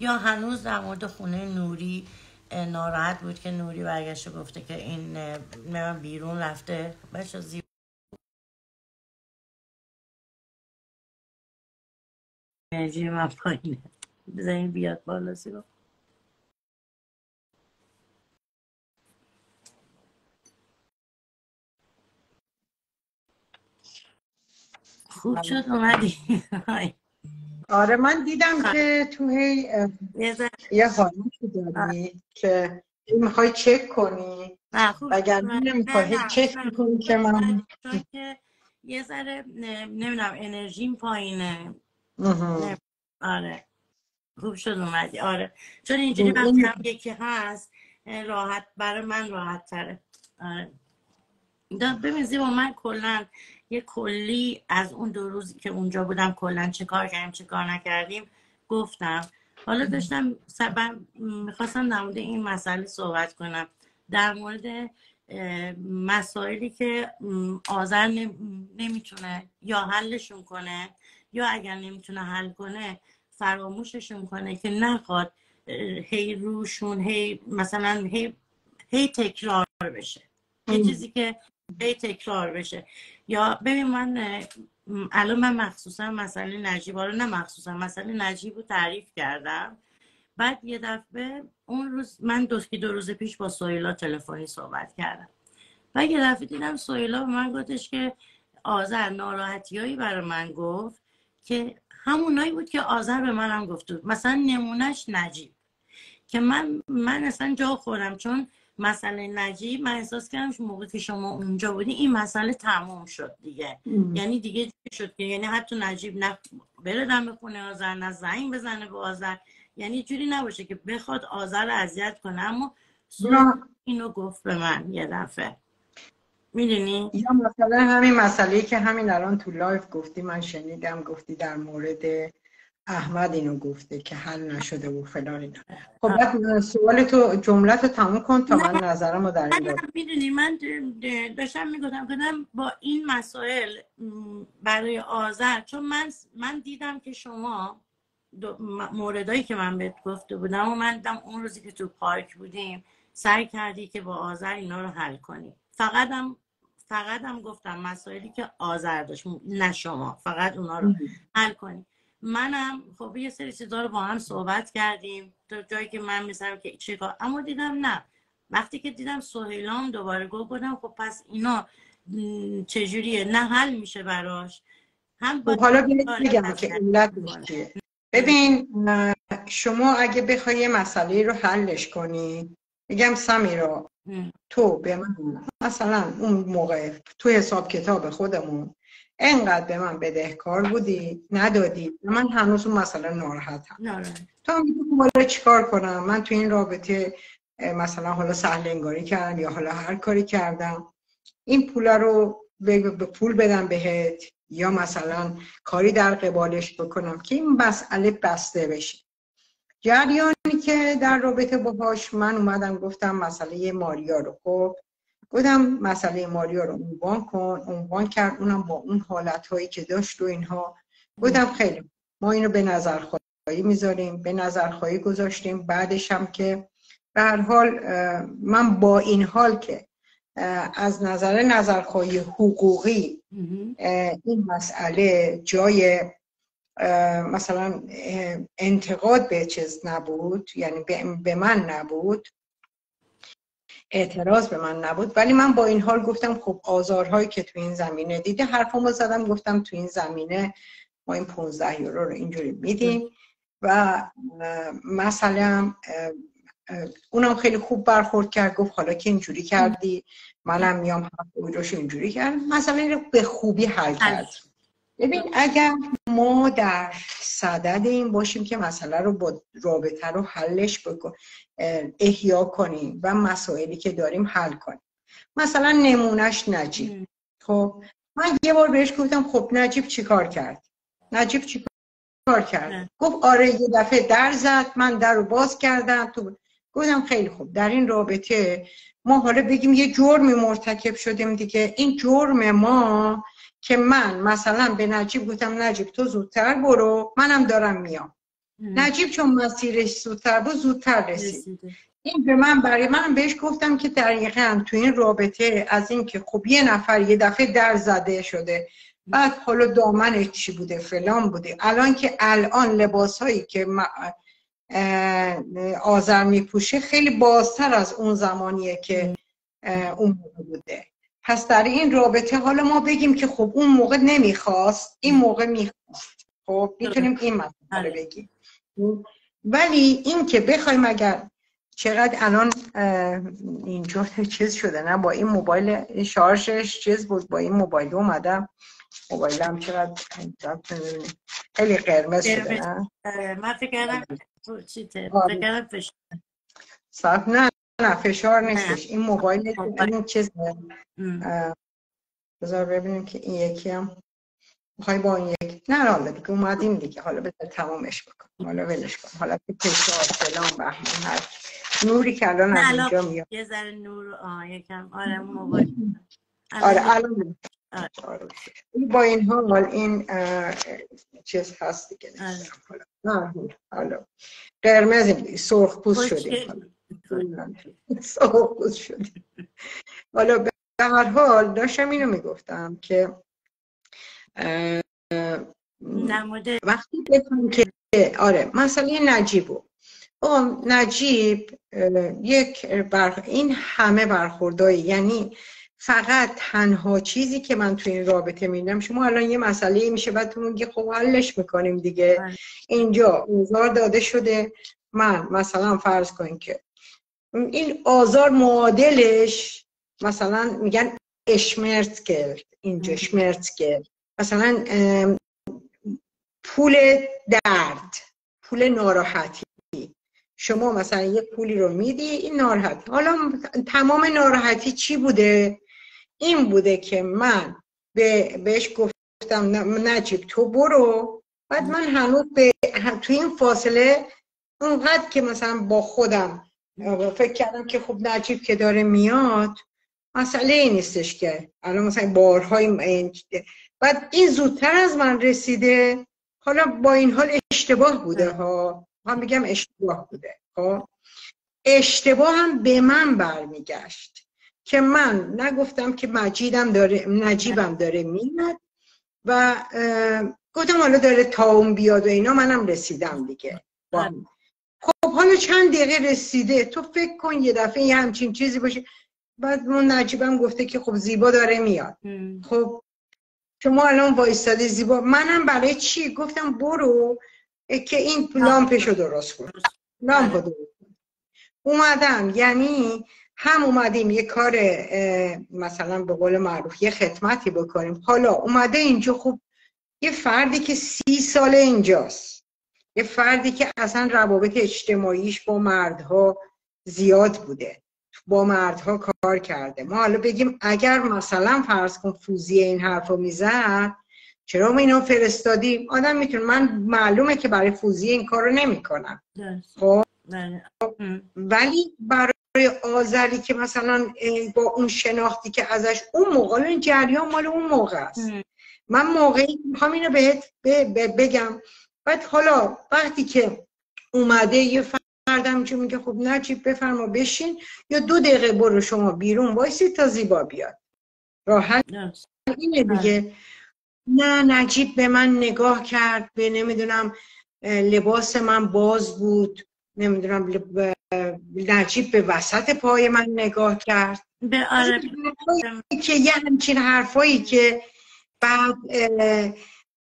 یا هنوز در مورد خونه نوری ناراحت بود که نوری برگشته گفته که این بیرون رفته. بچه انرژی من پایینه. بزنین بیاد بالا زیبا خوب شد اومدی. آره من دیدم که تو هی یه حالتی داری که می‌خوای چک کنی. اگر نمی‌خوای چک کنی که من یه ذره نمی‌دونم انرژیم پایینه. آره. خوب شد اومدی. آره. چون اینجوری وقتی هم یکی هست راحت برای من راحت تره آره ببین زیبا من کلا یه کلی از اون دو روزی که اونجا بودم کلا چه کار کردیم چه کار نکردیم گفتم. حالا داشتم سبب می‌خواستم در مورد این مسئله صحبت کنم. در مورد مسائلی که آذر نمی‌تونه یا حلشون کنه. یا اگر نمی‌تونه حل کنه فراموششون کنه که نخواد هی روشون هی مثلا هی, هی تکرار بشه. یه چیزی که هی تکرار بشه. یا ببین من الان من مخصوصا مسئله نجیب رو نه مخصوصا مسئله نجیب رو تعریف کردم. بعد یه دفعه اون روز من دو, دو روز پیش با سویلا تلفنی صحبت کردم. و یه دفعه دیدم سویلا به من گفتش که آذر ناراحتیایی برای من گفت. که همونایی بود که آذر به منم گفت. بود مثلا نمونهش نجیب. که من من اصلا جا خورم چون مسئله نجیب من احساس کردم موقع که شما اونجا بودی این مسئله تموم شد دیگه. یعنی دیگه شد که؟ یعنی حتی نجیب نه بره دم خونه آذر نه زنگ بزنه به آذر. یعنی جوری نباشه که بخواد آذر رو اذیت کنه. اما اینو گفت به من یه دفعه. می‌دونی؟ یا مثلا همین مسئله که همین الان تو لایو گفتی من شنیدم گفتی در مورد احمد اینو گفته که حل نشده و فلان اینا. خب بعد سوال تو جمله تو تموم کن تا من نظرمو در این می‌دونی من داشتم می‌گفتم کنم با این مسائل برای آذر چون من من دیدم که شما موردایی که من بهت گفته بودم و من دیدم اون روزی که تو پارک بودیم سعی کردی که با آذر اینا رو حل کنی. فقط هم فقط هم گفتم مسائلی که آذر داشت. نه شما فقط اونا رو حل کنی منم خب یه سری چیزا رو با هم صحبت کردیم. تا جایی که من میسرم که چیکار اما دیدم نه. وقتی که دیدم سهیلام دوباره گفت بودم خب پس اینا چجوریه؟ نه حل میشه براش. هم خب حالا بگم که علت ببین شما اگه بخوای یه مسئله رو حلش کنی میگم سمیرا تو به من مثلا اون موقع تو حساب کتاب خودمون انقدر به من بدهکار بودی ندادی. من هنوز مسئله ناراحتم. تو هم چیکار کنم؟ من تو این رابطه مثلا حالا سهل انگاری کردم یا حالا هر کاری کردم. این پول رو به پول بدم بهت یا مثلا کاری در قبالش بکنم که این مسئله بسته بشه. جریانی که در رابطه باهاش من اومدم گفتم مسئله ماریا رو خب گفتم مسئله ماریا رو عنوان کن عنوان کرد اونم با اون حالت هایی که داشت و اینها. گفتم خیلی ما اینو به نظر خواهی می‌ذاریم به نظر خواهی گذاشتیم. بعدش هم که به هر حال من با این حال که از نظر نظرخواهی حقوقی این مسئله جای مثلا انتقاد به چیز نبود یعنی به من نبود. اعتراض به من نبود. ولی من با این حال گفتم خب آزارهایی که تو این زمینه دیده حرفمو زدم گفتم تو این زمینه ما این 15 یورو رو اینجوری میدیم. و مثلا اونم خیلی خوب برخورد کرد گفت حالا که اینجوری کردی منم میام روش اینجوری کرد مثلا رو به خوبی حل کرد. ببین اگر ما در صدد این باشیم که مسئله رو با رابطه رو حلش بکن احیا کنیم و مسائلی که داریم حل کنیم. مثلا نمونهش نجیب. خب من یه بار بهش گفتم خب نجیب چیکار کرد؟ نجیب چیکار کرد؟ گفت آره یه دفعه در زد من در رو باز کردم تو گفتم خیلی خوب. در این رابطه ما حالا بگیم یه جرمی مرتکب شدیم دیگه. این جرم ما که من مثلا به نجیب گفتم نجیب تو زودتر برو منم دارم میام. نجیب چون مسیرش زودتر بود زودتر رسید. این به من برای من بهش گفتم که دقیقا تو این رابطه از اینکه خب یه نفر یه دفعه در زده شده بعد حالا دامن چی بوده؟ فلان بوده. الان که الان لباس هایی که آذر میپوشه خیلی بازتر از اون زمانیه که اون بوده. پس در این رابطه حالا ما بگیم که خب اون موقع نمی‌خواست این موقع می‌خواست. خب می‌تونیم این مسئله بله. بگیم. ولی این که بخوایم اگر چقدر الان اینجا چیز شده نه با این موبایل شارژش چیز بود با این موبایل اومدم. موبایل هم چقدر خیلی قرمز شده نه؟ من فکر کردم آره. فشار. نه. نه فشار نیستش. این موبایل خب، این چیز بذار ببینیم که این یکی هم می‌خوای با این یک نه حالا دیگه اومدیم دیگه. حالا بذار تمامش بکن حالا ولش کن. حالا که فشار فلان بهمون هر نوری که الان از اینجا میاد. یه ذره نور آه یکم. آره موبایل. آره الان آره. آره. با این حال این چیز هست دیگه نه حالا. قرمز سرخ پوست شدیم. پوست شدیم حالا به هر حال داشتم اینو می‌گفتم که وقتی بفهم که آره مسئله نجیبو نجیب یک بر... این همه برخوردایی یعنی فقط تنها چیزی که من تو این رابطه میدم شما الان یه مسئله میشه بعد تو میگی خب حلش می‌کنیم دیگه. بله. اینجا اوزار داده شده. من مثلا فرض کنیم که این آزار معادلش مثلا میگن اشمرتگل اینجا اشمرتگل مثلا پول درد پول ناراحتی. شما مثلا یه پولی رو میدی این ناراحت حالا تمام ناراحتی چی بوده؟ این بوده که من به بهش گفتم نجیب تو برو. بعد من هنوز به تو این فاصله اونقدر که مثلا با خودم فکر کردم که خب نجیب که داره میاد مسئله این نیستش که الان مثلا بارهای بعد این زودتر از من رسیده حالا با این حال اشتباه بوده ها. من بگم اشتباه بوده ها اشتباه هم به من برمیگشت که من نگفتم که مجیدم داره نجیبم داره میاد و گفتم حالا داره تا اون بیاد و اینا منم رسیدم دیگه. خب حالا چند دقیقه رسیده؟ تو فکر کن یه دفعه یه همچین چیزی باشه. بعد من نجیبم گفته که خب زیبا داره میاد. خب شما الان وایستاده زیبا. منم برای چی؟ گفتم برو که این لامپشو درست کن. لامپو درست کن. اومدم. یعنی هم اومدیم یه کار مثلا به قول معروف یه خدمتی بکنیم. حالا اومده اینجا خوب یه فردی که سی ساله اینجاست. یه فردی که اصلا روابط اجتماعیش با مردها زیاد بوده. با مردها کار کرده. ما حالا بگیم اگر مثلا فرض کن فوزی این حرف رو می‌زد چرا ما اینو فرستادیم؟ آدم می‌تونه من معلومه که برای فوزی این کار رو نمی‌کنم خب؟ بله. ولی برای آذری که مثلا با اون شناختی که ازش اون موقع این جریان مال اون موقع است. من موقعی می‌خوام اینو بهت بگم. بعد حالا وقتی که اومده یه فردم که میگه خب نجیب بفرما بشین یا دو دقیقه برو شما بیرون وایسی تا زیبا بیاد. راحت اینه دیگه. نه نجیب به من نگاه کرد به نمی‌دونم لباس من باز بود نمی‌دونم نجیب به وسط پای من نگاه کرد. به آره که یه همچین حرفایی که بعد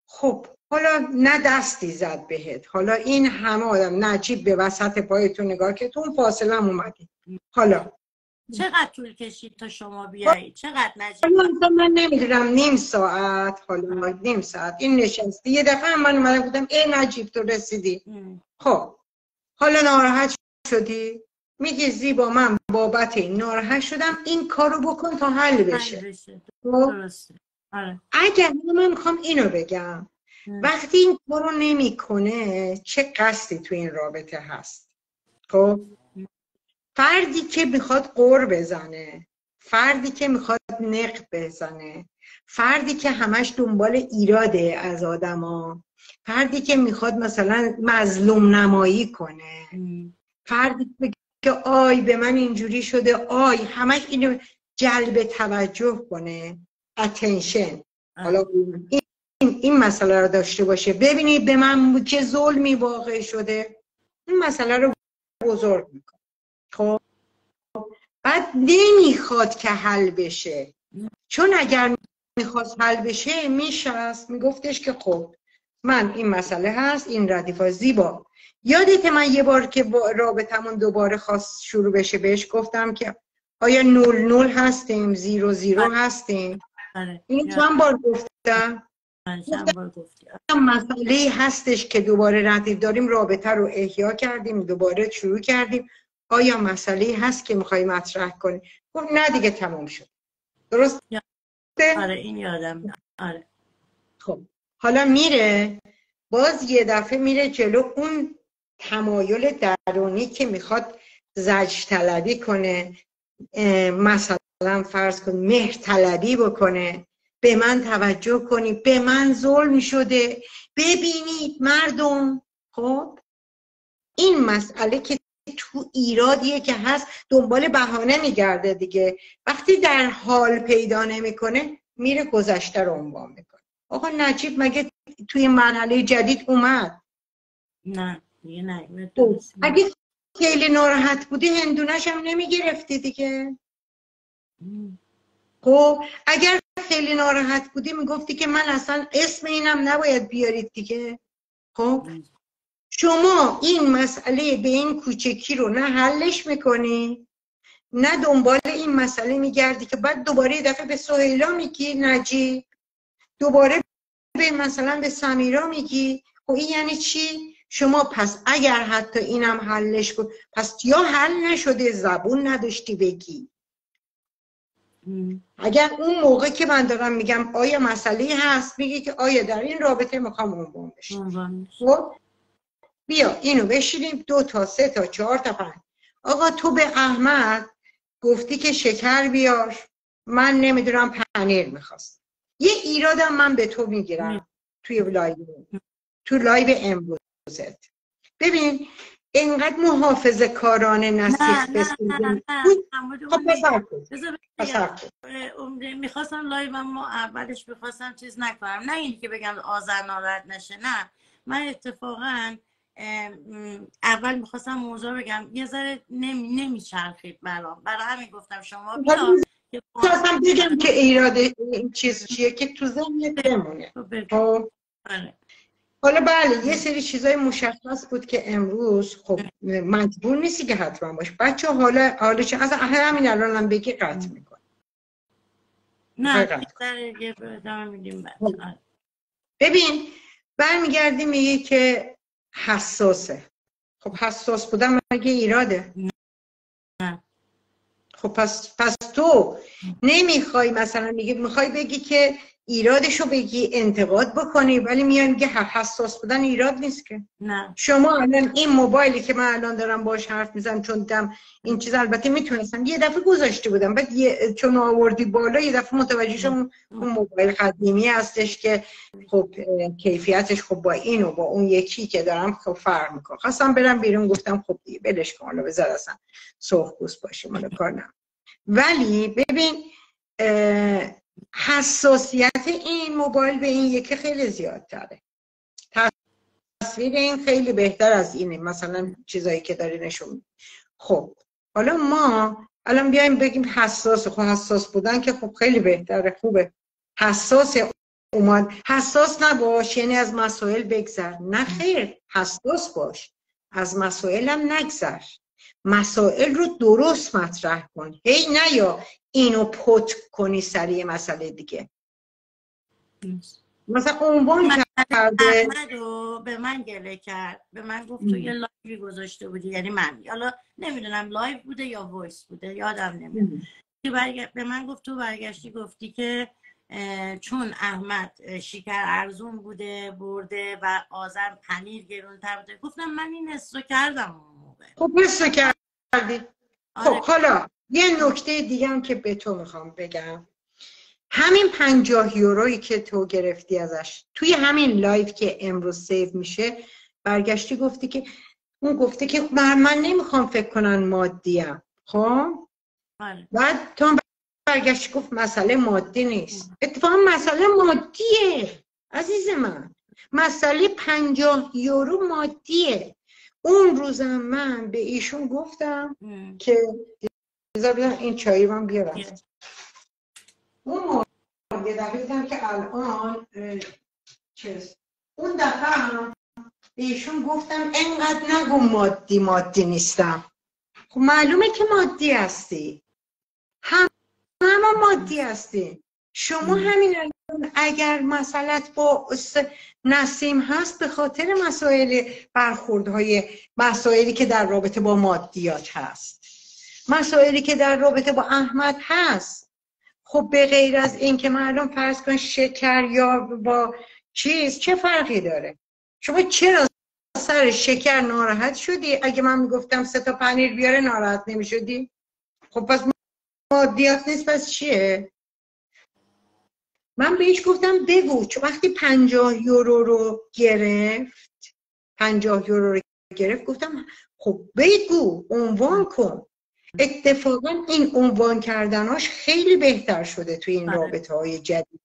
خب حالا نه دستی زد بهت. حالا این همه آدم نجیب به وسط پای تو نگاه که تو اون فاصله هم اومدی. حالا. چقدر طول کشید تا شما بیایی؟ چقدر نجیب؟ من نمی‌دونم نیم ساعت حالا نیم ساعت. این نشستی. یه دفعه من اومدم گفتم ای نجیب تو رسیدی. خب. حالا ناراحت شدی؟ میگه زیبا من بابت این ناراحت شدم. این کارو بکن تا حل بشه, خب؟ آره. اگر من می‌خوام اینو بگم. وقتی این کارو نمی‌کنه چه قصدی تو این رابطه هست؟ خب؟ فردی که می‌خواد قور بزنه فردی که می‌خواد نق بزنه فردی که همش دنبال ایراده از آدما فردی که می‌خواد مثلا مظلوم نمایی کنه فردی که آی به من اینجوری شده آی همش اینو جلب توجه کنه اتنشن حالا این, این مسئله رو داشته باشه. ببینید به من چه ظلمی واقع شده. این مسئله رو بزرگ می‌کنه خب؟ بعد نمی‌خواد که حل بشه. چون اگر می‌خواست حل بشه میشست. میگفتش که خب من این مسئله هست این ردیفا زیبا. یادت من یه بار که با رابطمون دوباره خواست شروع بشه بهش گفتم که آیا نول نول هستیم؟ زیرو زیرو بله. هستیم؟ بله. این چند بار گفتم؟ مسئله هستش که دوباره ردیف داریم رابطه رو احیا کردیم دوباره شروع کردیم. آیا مسئله هست که می‌خوای مطرح کنی؟ خب نه دیگه تمام شد. درست؟ آره این یادم آره. خب حالا میره باز یه دفعه میره جلو اون تمایل درونی که می‌خواد زج طلبی کنه مثلا فرض کن مهر طلبی بکنه. به من توجه کنی. به من ظلم شده. ببینید مردم. خب؟ این مسئله که تو ایرادیه که هست دنبال بهانه میگرده دیگه. وقتی در حال پیدا نمی‌کنه میره گذشته رو عنوان می‌کنه. آقا نجیب مگه توی مرحله جدید اومد؟ نه نه خب، اگه خیلی ناراحت بودی هندونش هم نمی‌گرفتی دیگه. خب اگر خیلی ناراحت بودی می‌گفتی که من اصلا اسم اینم نباید بیارید دیگه. خب شما این مسئله به این کوچکی رو نه حلش می‌کنی نه دنبال این مسئله میگردی که بعد دوباره یه دفعه به سهیلا میگی نجی. دوباره به مثلا به سمیرا میگی. خب این یعنی چی؟ شما پس اگر حتی اینم حلش کن پس یا حل نشده زبون نداشتی بگی. اگر اون موقع که من دارم میگم آیا مسئله هست میگی که آیا در این رابطه می‌خوام عنوان بشه خب؟ بیا اینو بشیریم دو تا سه تا چهار تا پنج. آقا تو به احمد گفتی که شکر بیار. من نمی‌دونم پنیر می‌خواست. یه ایرادم من به تو می‌گیرم توی لایو. تو لایو امروزت. ببین اینقدر محافظه کارانه نسیخ بسیدیم می‌خواستم لایو ما اولش می‌خواستم چیز نکنم. نه اینی که بگم آذر ناراحت نشه نه. من اتفاقا اول می‌خواستم موضوع بگم. یه ذره نمی نمیچرخید برام. برای همین گفتم شما بیا خواستم بگم که ایراده این چیز چیه که تو ذهن بمونه. خب, خب. حالا بله یه سری چیزای مشخص بود که امروز خب مجبور نیستی که حتما باش. بچه حالا حالا چه از همین الان هم بگی قطع میکن نه خب. ببین برمیگردی میگه که حساسه. خب حساس بودن مگه ایراده؟ نه. خب پس, پس تو نمی‌خوای مثلا میگه می‌خوای بگی که ایرادشو بگی انتقاد بکنی ولی میای میگه حساس بودن ایراد نیست که. نه. شما الان این موبایلی که من الان دارم باش حرف می‌زنم چون دم این چیز البته می‌تونستم یه دفعه گذاشته بودم. بعد یه چون آوردی بالا یه دفعه متوجه شدم اون موبایل قدیمی هستش که خب کیفیتش خب با این و با اون یکی که دارم خب فرق می‌کنه. خواستم برم بیرون گفتم خب دیگه بلش کن حالا بذار اصلا سرخ باشه مال کار ولی ببین حساسیت این موبایل به این یکی خیلی زیادتره. تصویر این خیلی بهتر از اینه مثلا چیزایی که داری نشون خب حالا ما الان بیایم بگیم حساس خب حساس بودن که خب خیلی بهتره خوبه. حساس اومد. حساس نباش یعنی از مسائل بگذر. نه خیر حساس باش. از مسائل هم نگذر. مسائل رو درست مطرح کن. هی نه یا اینو cut کنی سریع مسئله دیگه. مثلا عنوان کرده. به من گله کرد. به من گفت تو یه live ی گذاشته بودی. یعنی من. حالا نمی‌دونم live بوده یا voice بوده. یادم نمیاد. به من گفت تو برگشتی گفتی که چون احمد شکر ارزون بوده برده و آذر پنیر گرونتر بوده. گفتم من این استرو کردم. خب استرو کردی. خب آره. حالا یه نکته دیگه هم که به تو می‌خوام بگم. همین پنجاه یورویی که تو گرفتی ازش توی همین live که امروز save میشه برگشتی گفتی که اون گفته که من, من نمی‌خوام فکر کنن مادیم خب؟ آره. بعد تو برگشتی گفت مسئله مادی نیست. اتفاقا مسئله مادیه عزیز من. مسئله پنجاه یورو مادیه. اون روزم من به ایشون گفتم که بذار این چایی من بیارم اون یه دفعه که الان چیز اون دفعه هم بهشون گفتم انقدر نگو مادی مادی نیستم. خب معلومه که مادی هستی. هم همه مادی هستی. شما همین اگر مسئلت با نسیم هست به خاطر مسائل برخوردهای مسائلی که در رابطه با مادیات هست. مسائلی که در رابطه با احمد هست. خب به غیر از این که مردم فرض کن شکر یا با چیز چه فرقی داره؟ شما چرا سر شکر ناراحت شدی؟ اگه من می‌گفتم سه تا پنیر بیاره ناراحت نمی‌شدی؟ خب پس مادیات نیست پس چیه؟ من بهش گفتم بگو چون وقتی پنجاه یورو رو گرفت پنجاه یورو رو گرفت گفتم خب بگو عنوان کن. اتفاقا این عنوان کردناش خیلی بهتر شده توی این آره. رابطه های جدید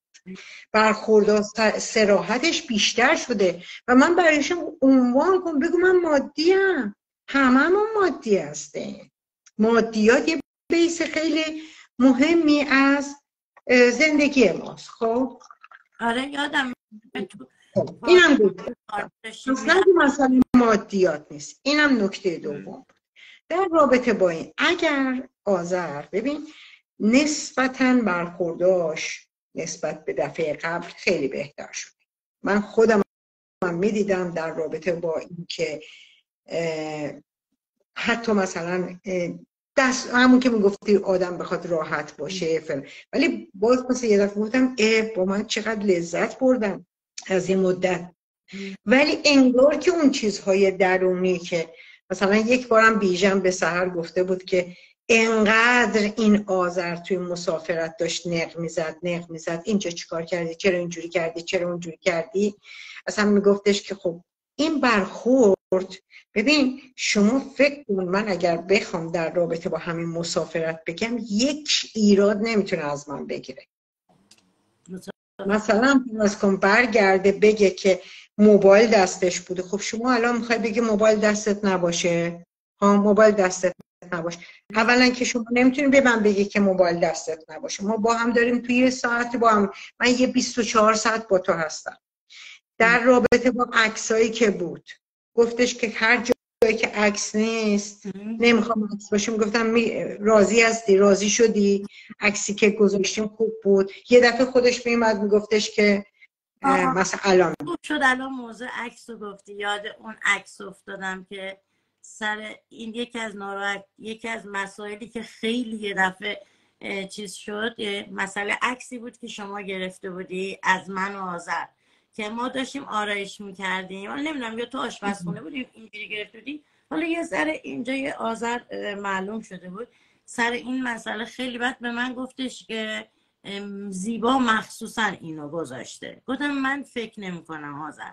برخورد سراحتش بیشتر شده. و من برایشم عنوان کن بگو من مادی هم همه مادی هسته مادیات یه بیس خیلی مهمی از زندگی ماست خب؟ آره یادم خب، اینم بود اصلا مسئله مادیات نیست. اینم نکته دوم. در رابطه با این اگر آذر ببین نسبتا برخورداش نسبت به دفعه قبل خیلی بهتر شده من خودم من می‌دیدم در رابطه با اینکه حتی مثلا دست همون که می‌گفتی آدم بخواد راحت باشه فل. ولی باز مثل یه دفعه گفتم اه با من چقدر لذت بردم از این مدت. ولی انگار که اون چیزهای درونی که مثلا یک بارم بیژن به سهر گفته بود که انقدر این آذر توی مسافرت داشت نق می‌زد نق می‌زد. اینجا چیکار کردی؟ چرا اینجوری کردی؟ چرا اونجوری کردی؟ اصلا میگفتش که خب این برخورد ببین شما فکر کن من اگر بخوام در رابطه با همین مسافرت بگم یک ایراد نمی‌تونه از من بگیره. مثلا از کن برگرده بگه که موبایل دستش بوده. خب شما الان می‌خوای بگی موبایل دستت نباشه؟ ها موبایل دستت نباشه. اولا که شما نمی‌تونی به من بگی که موبایل دستت نباشه. ما با هم داریم توی یه ساعت با هم. من یه 24 ساعت با تو هستم. در رابطه با عکسایی که بود. گفتش که هر جایی که عکس نیست نمی‌خوام عکس باشیم گفتم راضی هستی؟ راضی شدی؟ عکسی که گذاشتیم خوب بود. یه دفعه خودش میومد میگفتش که مثلا الان. شد الان موضوع عکس رو گفتی. یاد اون عکس افتادم که سر این یکی از ناراحت یکی از مسائلی که خیلی یه دفعه چیز شد مسئله عکسی بود که شما گرفته بودی از من و آذر. که ما داشتیم آرایش می‌کردیم. من نمی‌دونم یا تو آشپزخونه بودیم اینجوری گرفته بودی؟ حالا یه ذره اینجا یه آذر معلوم شده بود. سر این مسئله خیلی بد به من گفتش که زیبا مخصوصا اینو گذاشته. گفتم من فکر نمی کنم آذر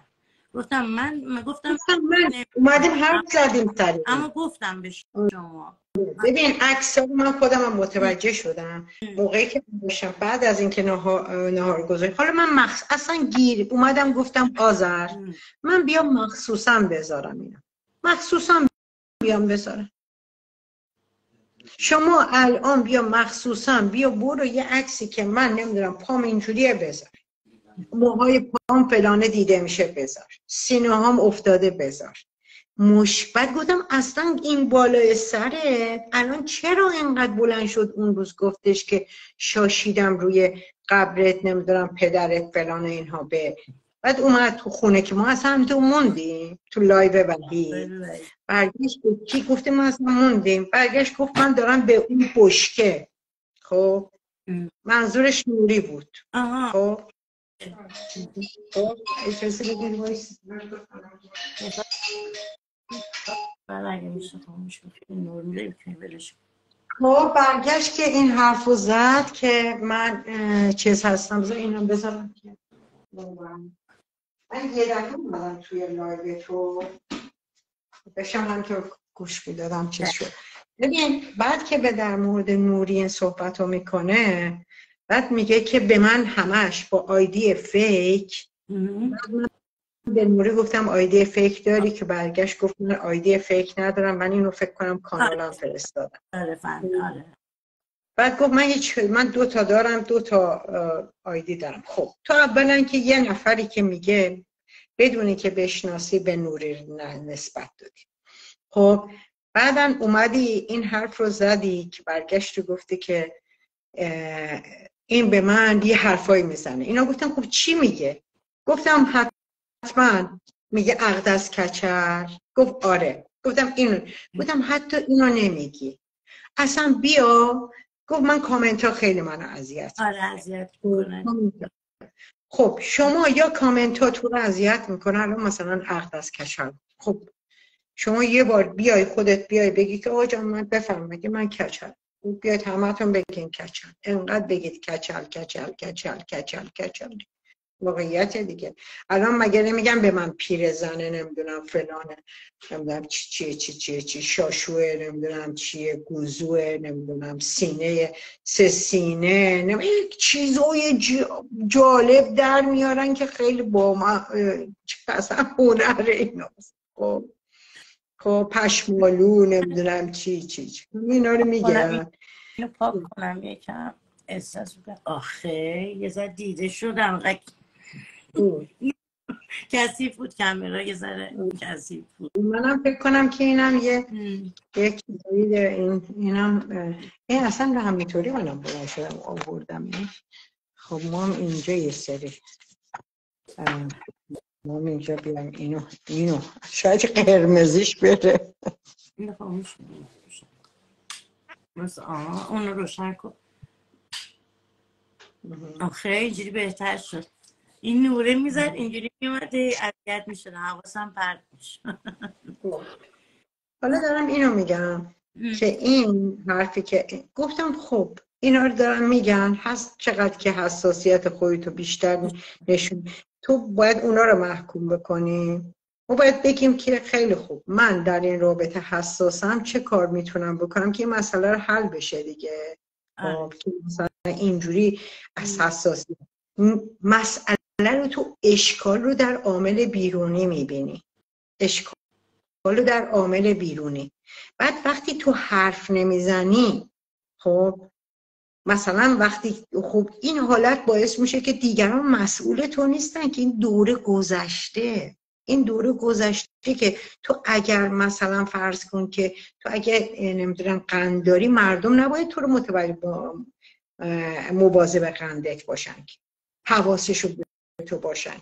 گفتم من گفتم من اومدیم حرف زدیم سری اما گفتم به شما. ببین عکس من خودم هم متوجه شدم. موقعی که باشم بعد از اینکه نهار, نهار گذاری حالا من مخص... اصلا گیر اومدم گفتم آذر. من بیام مخصوصا بذارم اینا مخصوصا بیام بذارم. شما الان بیا مخصوصا بیا برو یه عکسی که من نمی‌دونم پام اینجوریه بذار. موهای پام فلانه دیده میشه بذار. سینه هم افتاده بذار. مشبت گفتم اصلا این بالای سره؟ الان چرا اینقدر بلند شد اون روز گفتش که شاشیدم روی قبرت نمی‌دونم پدرت فلان اینها به. بعد اومد تو خونه که ما اصلا تو موندیم. تو لایو وحی برگشت کی گفته ما اصلا موندیم. برگشت گفت من دارم به اون بشکه. خب؟ منظورش نوری بود. خب؟ خب برگشت که این حرف زد که من چیز هستم. بذار اینم بذارم که من یه دفعه اومدم توی live تو. بشم هم که گوش می‌دادم چیز شد. ببین بعد که به در مورد نوری این صحبت رو می‌کنه بعد میگه که به من همش با ID fake. به نوری گفتم ID fake داری که برگشت گفت من ID fake ندارم من اینو فکر کنم کانالم آره. فرستادم. آره آره. بعد گفت من هیچ من دو تا دارم دو تا آیدی دارم. خب تو اولا که یه نفری که میگه بدونی که بشناسی به نوری نسبت دادی. خب بعدا اومدی این حرف رو زدی که برگشت و گفتی که این به من یه حرفایی می‌زنه. اینا گفتم خب چی میگه؟ گفتم حتما میگه اقدس کچر. گفت آره. گفتم اینو. گفتم حتی اینو نمیگی. اصلا بیا. گفت من کامنت ها خیلی منو اذیت آره اذیت خب شما یا کامنت ها تو رو اذیت می‌کنه الان مثلا عقد از کچل خب شما یه بار بیای خودت بیای بگی که آقا من بفرم مگه من کچل بیاید همتون بگین کچل. انقدر بگید کچل کچل کچل کچل کچل. واقعیت دیگه. الان مگه نمیگم به من پیر زنه نمی‌دونم فلانه. نمی‌دونم چی چیه چی چیه چی شاشوه نمی‌دونم چیه گوزوه نمی‌دونم سینه سه سینه. نمی‌دونم چیزای جالب در میارن که خیلی با ما اصلا هنر اینا خب. خب پشمالو نمی‌دونم چی چی چی. اینا رو میگن اینو پاک کنم یکم. احساس آخه یه ذره دیده شدم. کسی بود کامرا یه ذره کسی بود. منم فکر کنم که اینم یه یک این اینم این اصلا به همینطوری منم بلند شدم آوردم خب ما هم اینجا یه سری ما اینجا بیام اینو اینو. شاید قرمزیش بره. اینو خاموش آه اون رو روشن کن. آخه اینجوری بهتر شد. این نوره می‌زد اینجوری میومده اذیت می‌شد. حواسم پرت میشه حالا دارم اینو میگم که این حرفی که گفتم خب اینا رو دارم میگن هست چقدر که حساسیت خودتو بیشتر نشون تو باید اونا رو محکوم بکنی. و باید بگیم که خیلی خوب. من در این رابطه حساسم. چه کار می‌تونم بکنم که این مسئله رو حل بشه دیگه؟ آره. خب، که مثلا اینجوری از حساسیت مسئله رو تو اشکال رو در عامل بیرونی می‌بینی. اشکال رو در عامل بیرونی. بعد وقتی تو حرف نمی‌زنی خب مثلا وقتی خب این حالت باعث میشه که دیگران مسئول تو نیستن که این دوره گذشته این دوره گذشته که تو اگر مثلا فرض کن که تو اگر نمی‌دونم قنداری مردم نباید تو رو متوجه با مواظب قندت باشن حواسشو تو باشن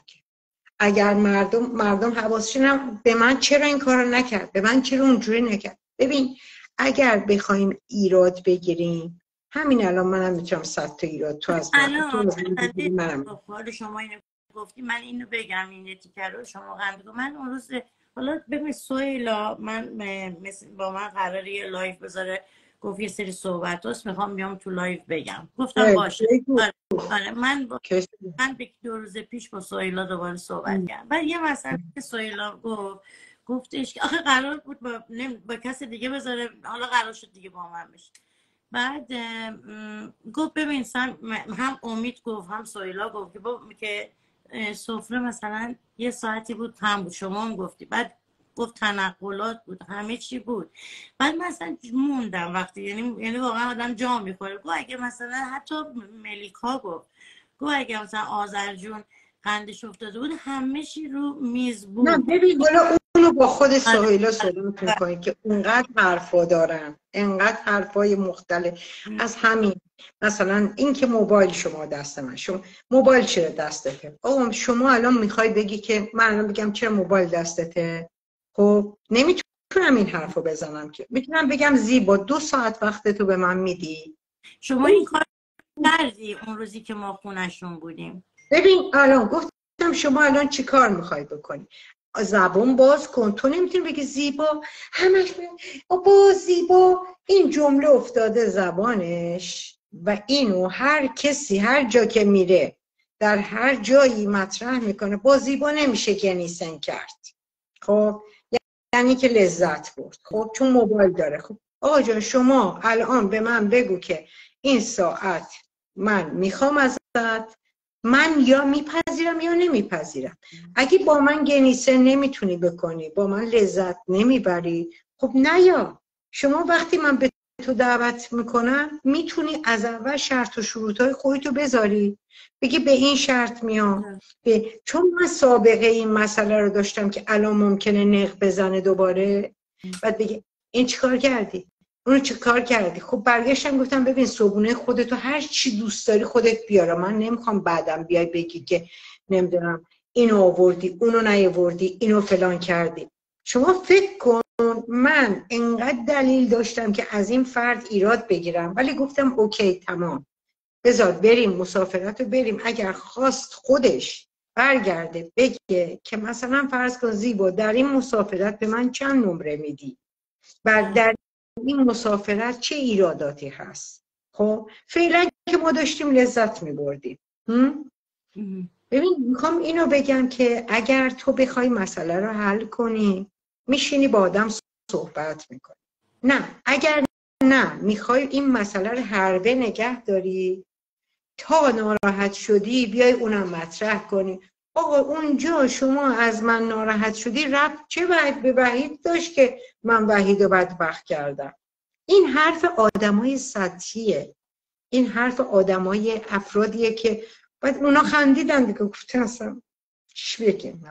اگر مردم مردم حواسشون به من چرا این کارو نکرد؟ به من چرا اونجوری نکرد؟ ببین اگر بخوایم ایراد بگیریم همین الان منم می‌تونم صد تا ایراد تو از من تو شما اینو گفتی من اینو بگم این تیکر رو شما قند من اون روز حالا ببین سویلا من با من قراره یه live بذاره گفت یه سری صحبت هست می‌خوام بیام تو live بگم. گفتم باشه. آره, آره من با... من به دو روز پیش با سویلا دوباره صحبت کردم. و یه مسئله که سویلا گفت گفتش که آخه قرار بود با, با کسی دیگه بذاره حالا قرار شد دیگه با من بشه. بعد گفت ببین هم امید گفت هم سویلا گفت که که سفره مثلا یه ساعتی بود هم بود شما هم گفتی. بعد گفت تنقلات بود همه چی بود. بعد مثلا موندم وقتی یعنی یعنی واقعا آدم جا می‌خوره. گفت اگه مثلا حتی ملیکا گفت گفت اگه مثلا آذرجون قندش افتاده بود همه چی رو میز بود. نه ببین حالا اونو با خود آره. سهیلا صحبت می‌کنی که اونقدر حرفا دارن انقدر حرفای مختلف. از همین مثلا این که موبایل شما دست من شما موبایل چرا دستته؟ آقا شما الان می‌خوای بگی که من الان بگم چرا موبایل دستته؟ خب نمی‌تونم این حرفو بزنم که. می‌تونم بگم زیبا دو ساعت وقت تو به من میدی. شما این کار کردی اون روزی که ما خونشون بودیم. ببین الان گفتم شما الان چی کار می‌خوای بکنی؟ زبون باز کن. تو نمی‌تونی بگی زیبا. همش با زیبا. این جمله افتاده زبانش و اینو هر کسی هر جا که میره در هر جایی مطرح می‌کنه. با زیبا نمیشه گنیسن کرد. خب؟ یعنی که لذت برد. خب؟ چون موبایل داره. خب؟ آقا شما الان به من بگو که این ساعت من می‌خوام ازت. من یا میپذیرم یا نمیپذیرم. اگه با من گنیسه نمی‌تونی بکنی با من لذت نمی‌بری خب نه یا شما وقتی من به تو دعوت می‌کنم می‌تونی از اول شرط و شروط های خودتو بذاری. بگی به این شرط میام. به... چون من سابقه این مسئله رو داشتم که الان ممکنه نق بزنه دوباره. بعد بگی این چیکار کردی؟ اونو چه کار کردی؟ خب برگشتم گفتم ببین صبونه خودتو هر چی دوست داری خودت بیاره من نمی‌خوام بعدم بیای بگی که نمی‌دونم اینو آوردی اونو نیاوردی اینو فلان کردی. شما فکر کن من انقدر دلیل داشتم که از این فرد ایراد بگیرم. ولی گفتم اوکی تمام. بذار بریم مسافرت رو بریم. اگر خواست خودش برگرده بگه که مثلا فرض کن زیبا در این مسافرت به من چند نمره میدی؟ و در این مسافرت چه ایراداتی هست؟ خب فعلا که ما داشتیم لذت میبردیم. ببین می‌خوام اینو بگم که اگر تو بخوای مسئله رو حل کنی میشینی با آدم صحبت می‌کنی. نه اگر نه می‌خوای این مسئله رو حربه نگه داری تا ناراحت شدی بیای اونم مطرح کنی. آقا اونجا شما از من ناراحت شدی رفت چه باید به وحید داشت که من وحید رو بدبخت کردم. این حرف آدمای سطحیه. این حرف آدمای افرادیه که باید اونا خندیدن دیگه گفتن اصلا چی بگیم؟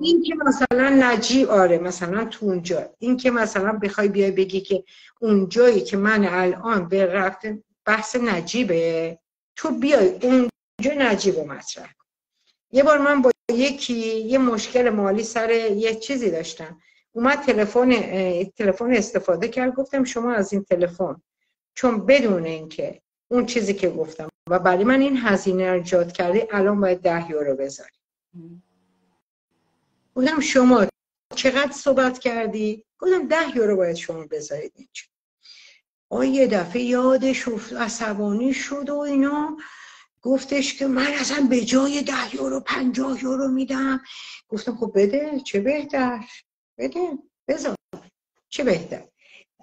این که مثلا نجیب آره مثلا تو اونجا. این که مثلا بخوای بیای بگی که اونجایی که من الان به رفت بحث نجیبه تو بیای اونجا نجیب مطرح یه بار من با یکی یه مشکل مالی سر یه چیزی داشتم. اومد تلفن تلفن استفاده کرد. گفتم شما از این تلفن چون بدون اینکه اون چیزی که گفتم و برای من این هزینه رو جاد کردی الان باید ده یورو بذاری. گفتم شما چقدر صحبت کردی؟ گفتم ده یورو باید شما بذارید اینجا. آه یه دفعه یادش عصبانی شد و اینا. گفتش که من اصلا به جای ده یورو پنجاه یورو میدم. گفتم خب بده چه بهتر؟ بده بذار. چه بهتر؟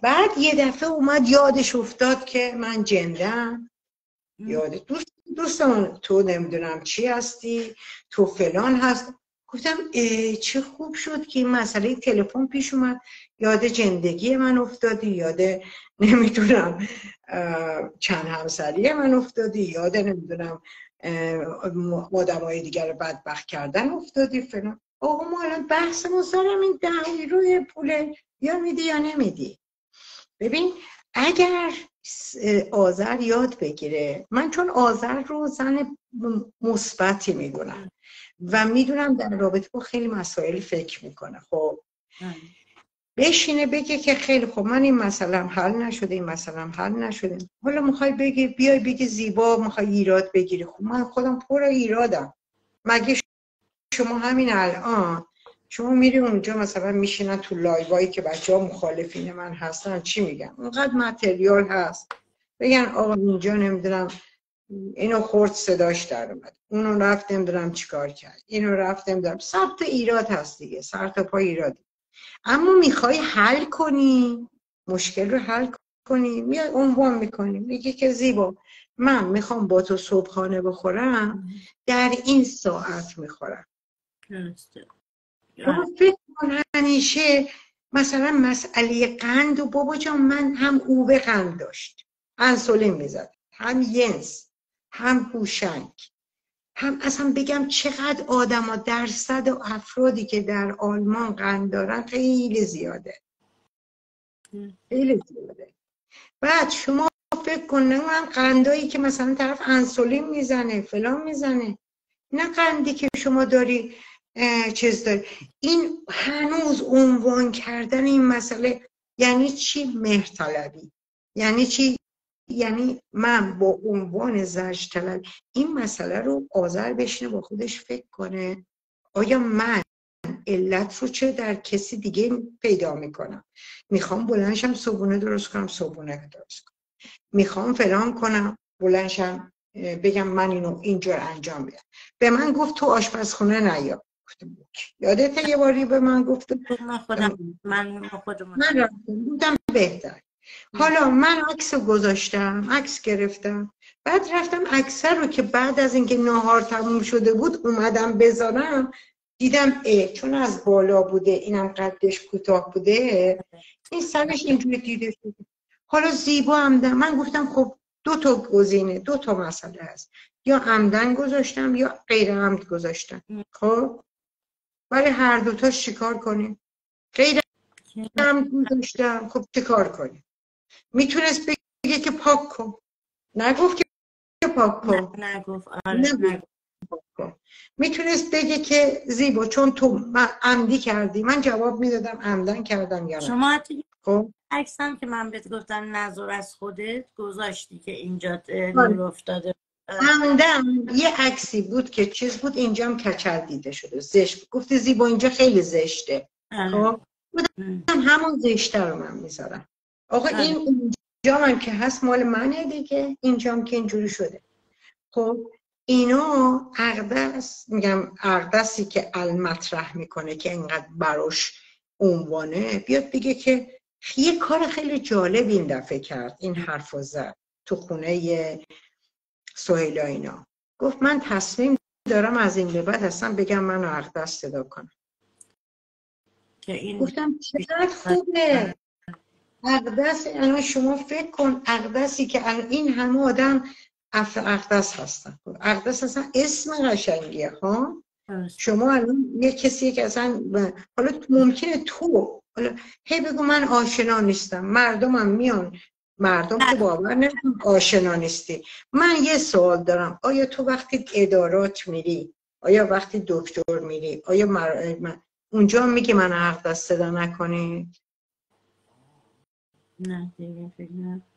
بعد یه دفعه اومد یادش افتاد که من جندم. یاد دوست دوستان تو نمی‌دونم چی هستی تو فلان هست. گفتم چه خوب شد که این مسئله تلفن پیش اومد. یاد جندگی من افتادی یاد نمی‌دونم چند همسری من افتادی یاد نمی‌دونم های دیگر بدبخت کردن افتادی فلان. آقا ما الان بحث سرم این ده روی پول یا میدی یا نمیدی. ببین اگر آذر یاد بگیره من چون آذر رو زن مثبتی می‌دونم و می‌دونم در رابطه با خیلی مسائل فکر می‌کنه خب. بشینه بگه که خیلی خب من این مسئله حل نشده این مسئله حل نشده. حالا می‌خوای بگی بیای بگی زیبا می‌خوای ایراد بگیری. خب من خودم پر ایرادم. مگه شما همین الان شما میری اونجا مثلا میشینن تو لایوایی که بچه ها مخالفین من هستن چی میگن؟ اونقدر متریال هست. بگن آقا اینجا نمی‌دونم اینو خورد صداش در اومد. اونو رفت نمی‌دونم چیکار کرد. اینو رفت نمی‌دونم. سر تا ایراد هست دیگه. سر تا پا ایراد اما می‌خوای حل کنی مشکل رو حل کنی میاد عنوان می‌کنی میگه که زیبا من می‌خوام با تو صبحانه بخورم در این ساعت می‌خورم. فکر کن همیشه مثلا مسئله قند و بابا جان من هم او به قند داشت انسولین می‌زد هم ینس هم هوشنگ. هم اصلا بگم چقدر آدم ها درصد و افرادی که در آلمان قند دارن خیلی زیاده. خیلی زیاده. بعد شما فکر کن من قندایی که مثلا طرف انسولین می‌زنه فلان می‌زنه. نه قندی که شما داری چیز داری. این هنوز عنوان کردن این مسئله یعنی چی؟ مهرطلبی. یعنی چی؟ یعنی من با عنوان زرج طلب این مسئله رو آذر بشینه با خودش فکر کنه. آیا من علت رو چه در کسی دیگه پیدا می‌کنم؟ می‌خوام بلنشم صبونه درست کنم صبونه درست کنم. می‌خوام فلان کنم بلنشم بگم من اینو اینجور انجام میدم. به من گفت تو آشپزخونه نیا. یادت یه باری به من گفت؟ من خودم من خودم من بودم بهتر. حالا من عکس گذاشتم عکس گرفتم. بعد رفتم عکس رو که بعد از اینکه نهار تموم شده بود اومدم بذارم دیدم اه چون از بالا بوده اینم قدش کوتاه بوده. این سرش اینجوری دیده شده. حالا زیبا عمدن. من گفتم خب دو تا گزینه دو تا مسئله هست. یا عمدن گذاشتم یا غیر عمد گذاشتم. خب؟ ولی هر دوتا شکار کنیم؟ غیر عمد گذاشتم. خب چیکار کنیم؟ می‌تونست بگه که پاک کن. نگفت که پاک کن. نگفت. آره می‌تونست بگه که زیبا چون تو عمدی کردی. من جواب می‌دادم عمدن کردم یا شما حتی خب؟ عکسم که من بهت گفتم نظر از خودت گذاشتی که اینجا نور آره. افتاده. عمدن یه عکسی بود که چیز بود اینجا کچل دیده شده. زشت گفتی زیبا اینجا خیلی زشته. آره. خب؟ همون زشته رو من می‌ذارم. آقا بله. این اینجا هم که هست مال منه دیگه. اینجا هم که اینجوری شده. خب اینا اقدس میگم اقدسی که المطرح می‌کنه که اینقدر براش عنوانه بیاد بگه که یه کار خیلی جالب این دفعه کرد این حرف زد تو خونه سهیلا اینا. گفت من تصمیم دارم از این به بعد اصلا بگم منو اقدس صدا کنم. که این گفتم چقدر خوبه. اقدس الان شما فکر کن اقدسی که این همه آدم اقدس هستن. اقدس اصلا اسم قشنگیه ها شما الان یه کسی که اصلا حالا ممکنه تو حالا هی بگو من آشنا نیستم. مردمم میان. مردم که باور نمی‌کنن آشنا نیستی. من یه سوال دارم. آیا تو وقتی ادارات میری آیا وقتی دکتر میری آیا مر... اونجا میگه من اقدس صدا نکنی نه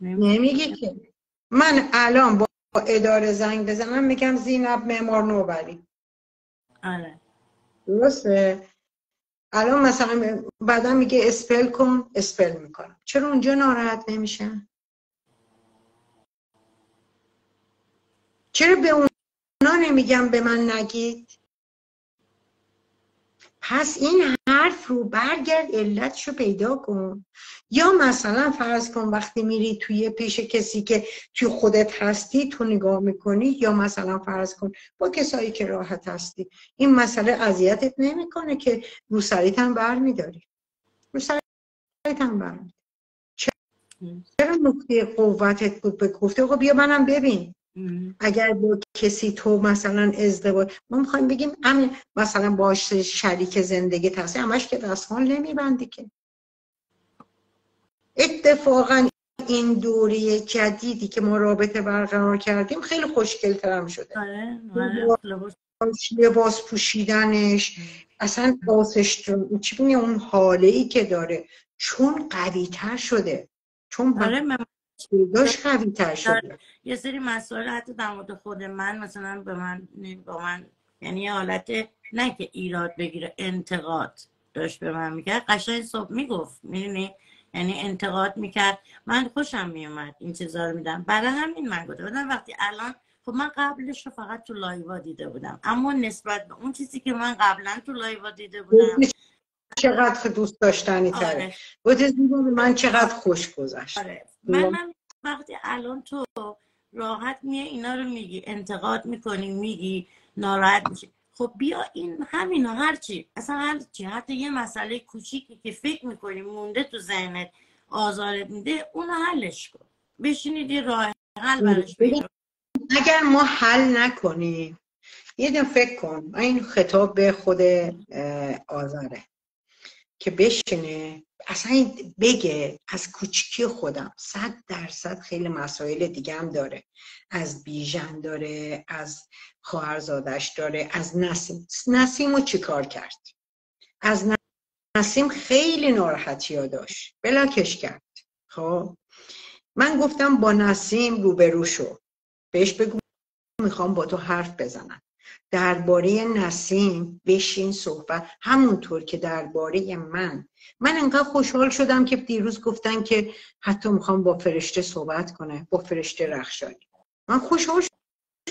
نمیگه که. من الان با اداره زنگ بزنم میگم زینب معمار نوبری. آره. درسته؟ الان مثلا بعدا میگه اسپل کن اسپل می‌کنم. چرا اونجا ناراحت نمیشن چرا به اونا نمیگم به من نگید؟ پس این حرف رو برگرد علتشو پیدا کن. یا مثلا فرض کن وقتی میری توی پیش کسی که توی خودت هستی تو نگاه می‌کنی یا مثلا فرض کن با کسایی که راحت هستی. این مسئله اذیتت نمی‌کنه که رو سریت هم بر میداری رو سریت هم بر چرا نقطه قوتت بود به گفته؟ بیا منم ببین. اگر با کسی تو مثلا ازدواج ما می‌خوایم بگیم همین مثلا باش شریک زندگی هستی همش که دستمال نمیبندی که. اتفاقا این دوری جدیدی که ما رابطه برقرار کردیم خیلی خوشگل هم شده. آره، آره، لباس پوشیدنش اصلا باسش چی اون حاله ای که داره. چون قوی تر شده. چون آره من قوی تر شده یه سری مسائل حتی در مورد خود من مثلا به من با من یعنی یه حالت نه که ایراد بگیره انتقاد داشت به من می‌کرد. قشنگ صبح می‌گفت می‌دونی؟ یعنی انتقاد می‌کرد. من خوشم میومد این چیزا رو میدم برای همین من گفته بودم وقتی الان خب من قبلش رو فقط تو لایوا دیده بودم. اما نسبت به اون چیزی که من قبلا تو لایوا دیده بودم. چقدر دوست داشتنی تره. آره. من چقدر خوش گذشت. آره. من, من وقتی الان تو راحت میه اینا رو میگی انتقاد می‌کنی میگی ناراحت میشی. خب بیا این همینا هرچی اصلا هرچی حتی یه مسئله کوچیکی که فکر می‌کنی مونده تو ذهنت آزارت میده اونو حلش کن. بشینید یه راه حل براش اگر ما حل نکنیم یه دم فکر کن. این خطاب به خود آزاره که بشینه اصلا بگه از کوچکی خودم. صد درصد خیلی مسائل دیگه هم داره. از بیژن داره از خواهرزادش داره از نسیم. نسیم رو چیکار کرد؟ از نسیم خیلی ناراحتی ها داشت. بلاکش کرد. خب؟ من گفتم با نسیم روبرو شو. بهش بگو می‌خوام با تو حرف بزنم. درباره نسیم بشین صحبت. همونطور که درباره من. من انقدر خوشحال شدم که دیروز گفتن که حتی می‌خوام با فرشته صحبت کنه با فرشته رخشانی. من خوشحال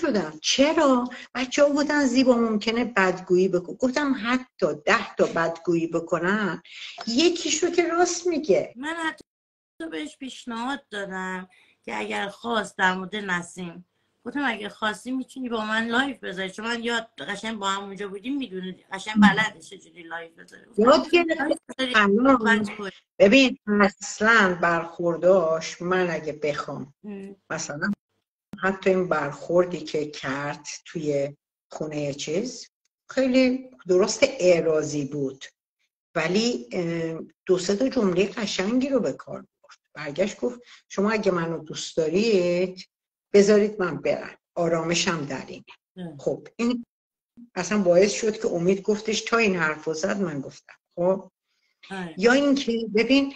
شدم. چرا؟ بچه ها بودن زیبا ممکنه بدگویی بکن. گفتم حتی ده تا بدگویی بکنن یکیش رو که راست میگه. من حتی بهش پیشنهاد دادم که اگر خواست در مورد نسیم گفتم اگه خواستی می‌تونی با من live بذاری چون من یاد قشنگ با هم اونجا بودیم می‌دونی قشنگ بلده چجوری live بذاری یاد ببین اصلا برخورداش من اگه بخوام. مثلا حتی این برخوردی که کرد توی خونه چیز خیلی درست اعراضی بود. ولی دو سه تا جمله قشنگی رو به کار برد. برگشت گفت شما اگه منو دوست دارید بذارید من برم. آرامشم در اینه. خب این اصلا باعث شد که امید گفتش تا این حرف زد من گفتم. خب؟ آره. یا اینکه ببین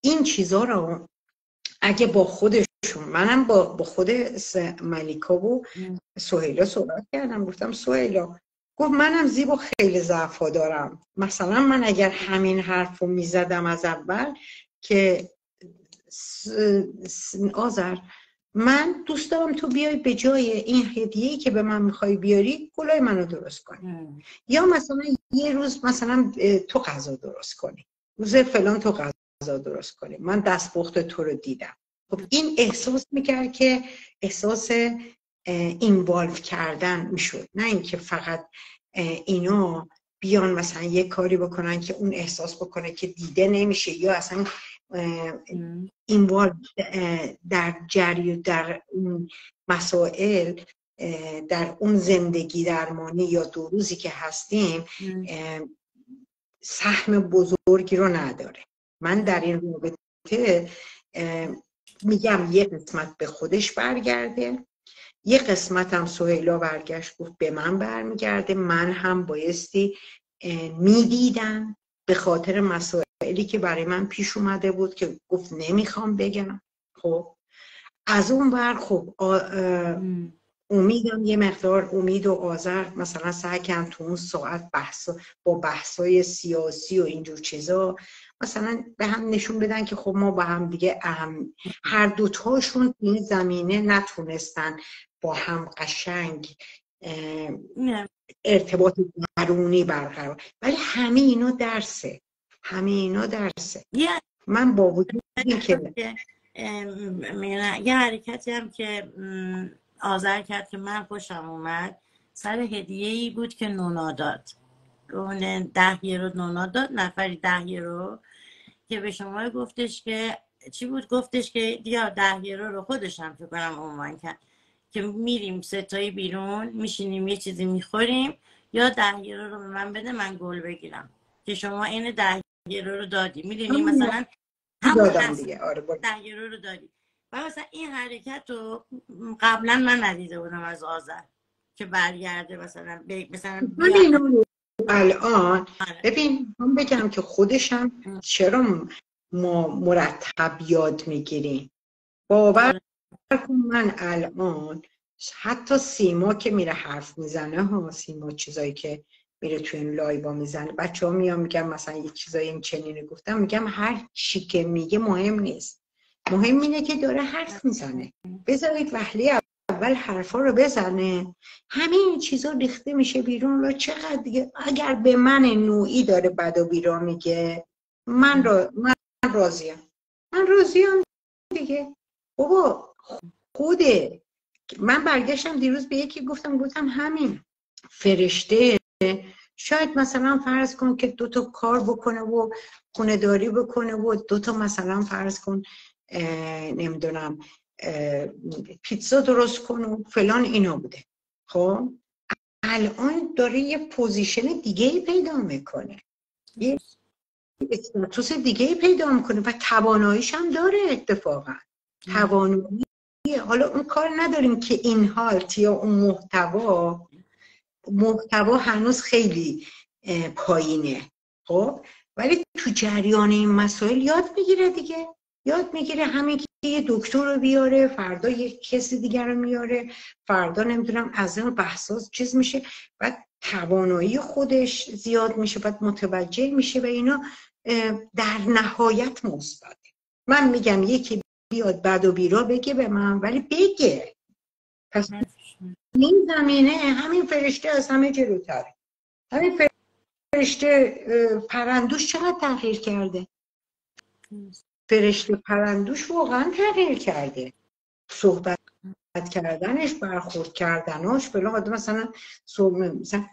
این چیزها رو اگه با خودشون منم با, با خود ملیکا و سهیلا صحبت کردم گفتم سهیلا گفت منم زیبا خیلی ضعفا دارم. مثلا من اگر همین حرف رو می‌زدم از اول که آذر من دوست دارم تو بیای به جای این هدیه‌ای که به من می‌خوای بیاری گلای منو درست کنی. یا مثلا یه روز مثلا تو غذا درست کنی. روز فلان تو غذا درست کنی. من دستپخت تو رو دیدم. خب این احساس می‌کرد که احساس اینوالو کردن می‌شد. نه اینکه فقط اینا بیان مثلا یه کاری بکنن که اون احساس بکنه که دیده نمیشه یا اصلا این در جری در اون مسائل در اون زندگی درمانی یا دو روزی که هستیم سهم بزرگی رو نداره. من در این رابطه میگم یه قسمت به خودش برگرده یه قسمت هم سهیلا برگشت گفت به من برمیگرده من هم بایستی می‌دیدم به خاطر مسائلی که برای من پیش اومده بود که گفت نمی‌خوام بگم. خب از اون بر خب امیدم یه مقدار امید و آذر مثلا سعی کردن تو اون ساعت بحث با بحثای سیاسی و اینجور چیزا مثلا به هم نشون بدن که خب ما با هم دیگه اهم. هر دوتاشون این زمینه نتونستن با هم قشنگ ارتباط درونی برقرار. ولی همه اینا درسه. همه اینا درسه. من با وجود که یه حرکتی هم که آذر کرد که من خوشم اومد سر هدیه ای بود که نونا داد. اون ده رو نونا داد نفری ده رو که به شما گفتش که چی بود؟ گفتش که یا ده رو رو خودش هم فکر کنم عنوان کرد. که میریم ستایی بیرون میشینیم یه چیزی می‌خوریم یا ده یورو رو به من بده من گل بگیرم. که شما این ده یورو رو دادی. می‌دونی مثلا دادم دیگه. آره ده یورو رو دادی. و مثلا این حرکت رو قبلا من ندیده بودم از آذر که برگرده مثلا ب... مثلا الان آره. ببین من بگم که خودشم چرا ما مرتب یاد می‌گیریم؟ باور کن من الان حتی سیما که میره حرف می‌زنه ها سیما چیزایی که میره توی این لایبا می‌زنه. بچه ها میان میگم مثلا یه چیزایی این چنینه گفتم. میگم هر چی که میگه مهم نیست. مهم اینه که داره حرف می‌زنه. بذارید وحلی اول حرفا رو بزنه. همین چیزا ریخته میشه بیرون رو چقدر دیگه اگر به من نوعی داره بد و بیرا میگه من را من راضیم. من راضیم دیگه. بابا خوده من برگشتم دیروز به یکی گفتم گفتم همین فرشته شاید مثلا فرض کن که دو تا کار بکنه و خونه داری بکنه و دو تا مثلا فرض کن نمی‌دونم پیتزا درست کن و فلان اینا بوده. خب؟ الان داره یه پوزیشن دیگه پیدا می‌کنه. یه استاتوس دیگه پیدا می‌کنه و تواناییش هم داره اتفاقا. توانایی. حالا اون کار نداریم که این حالت یا اون محتوا محتوا هنوز خیلی پایینه. خب؟ ولی تو جریان این مسائل یاد می‌گیره دیگه. یاد می‌گیره همین که یه دکتر رو بیاره فردا یه کسی دیگر رو میاره. فردا نمی‌دونم از این بحثاز چیز میشه. بعد توانایی خودش زیاد میشه بعد متوجه میشه و اینا در نهایت مثبته. من میگم یکی بیاد بد و بیرا بگه به من ولی بگه. پس این زمینه همین فرشته از همه جلوتره همین فرشته پرندوش چقدر تغییر کرده؟ فرشته پرندوش واقعا تغییر کرده. صحبت کردنش برخورد کردناش بلا مثلا مثلا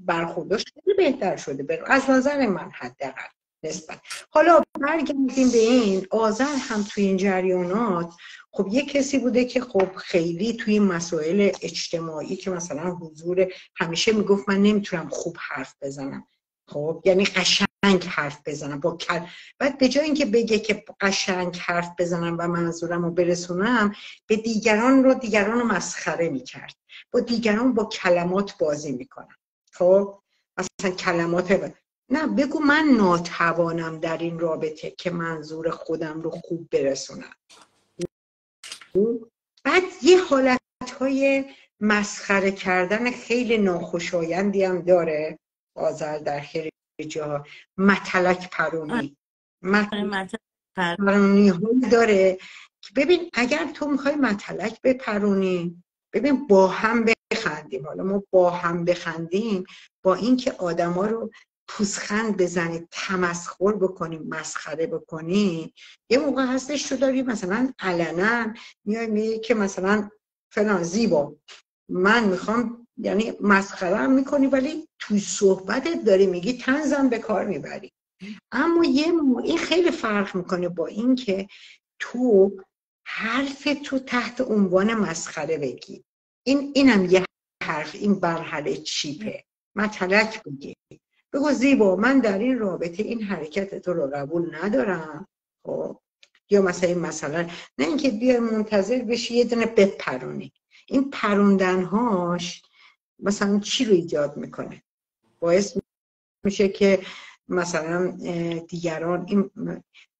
برخورداش خیلی بهتر شده. از نظر من حداقل. نسبت. حالا برگردیم به این آذر هم توی این جریانات خب یه کسی بوده که خب خیلی توی مسائل اجتماعی که مثلا حضور همیشه می‌گفت من نمی‌تونم خوب حرف بزنم. خب یعنی قشنگ حرف بزنم با کل. بعد به جای اینکه بگه که قشنگ حرف بزنم و منظورم رو برسونم به دیگران رو دیگران رو مسخره می‌کرد. با دیگران با کلمات بازی می‌کنم. خب مثلا کلمات نه بگو من ناتوانم در این رابطه که منظور خودم رو خوب برسونم. بعد یه حالت های مسخره کردن خیلی ناخوشایندی هم داره آذر در خیلی جا متلک پرونی. متلک پرونی. داره که ببین اگر تو می‌خوای متلک بپرونی ببین با هم بخندیم. حالا ما با هم بخندیم با اینکه آدما رو پوزخند بزنی تمسخر بکنی مسخره بکنی یه موقع هستش تو داری مثلا علنا میای میگه که مثلا فلان زیبا. من می‌خوام یعنی مسخره هم می‌کنی ولی توی صحبتت داری میگی تنزم به کار می‌بری. اما یه این خیلی فرق می‌کنه با اینکه تو حرف تو تحت عنوان مسخره بگی. این اینم یه حرف این برحله چیپه. مطلق بگی. بگو زیبا من در این رابطه این حرکت تو رو قبول ندارم. خب یا مثلا مثلا نه اینکه بیا منتظر بشی یه دونه بپرونی. این پروندنهاش مثلا چی رو ایجاد می‌کنه؟ باعث میشه که مثلا دیگران این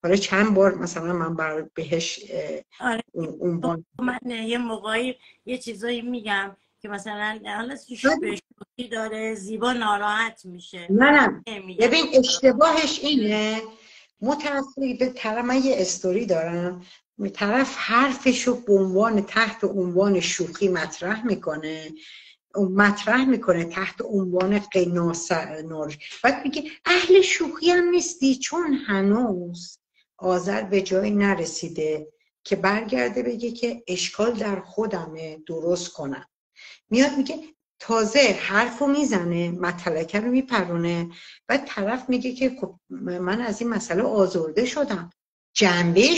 حالا چند بار مثلا من بر بهش آره. اون من یه موقعی یه چیزایی میگم که مثلا حالا شوخی داره زیبا ناراحت میشه. نه نه ببین اشتباهش اینه. متاسفی به طرف من یه استوری دارم. طرف حرفش رو به عنوان تحت عنوان شوخی مطرح می‌کنه. مطرح می‌کنه تحت عنوان قناس نور بعد میگه اهل شوخی هم نیستی چون هنوز آذر به جایی نرسیده که برگرده بگه که اشکال در خودمه درست کنم. میاد میگه تازه حرف رو می‌زنه مطلکه رو میپرونه و طرف میگه که خب من از این مسئله آزرده شدم. جنبه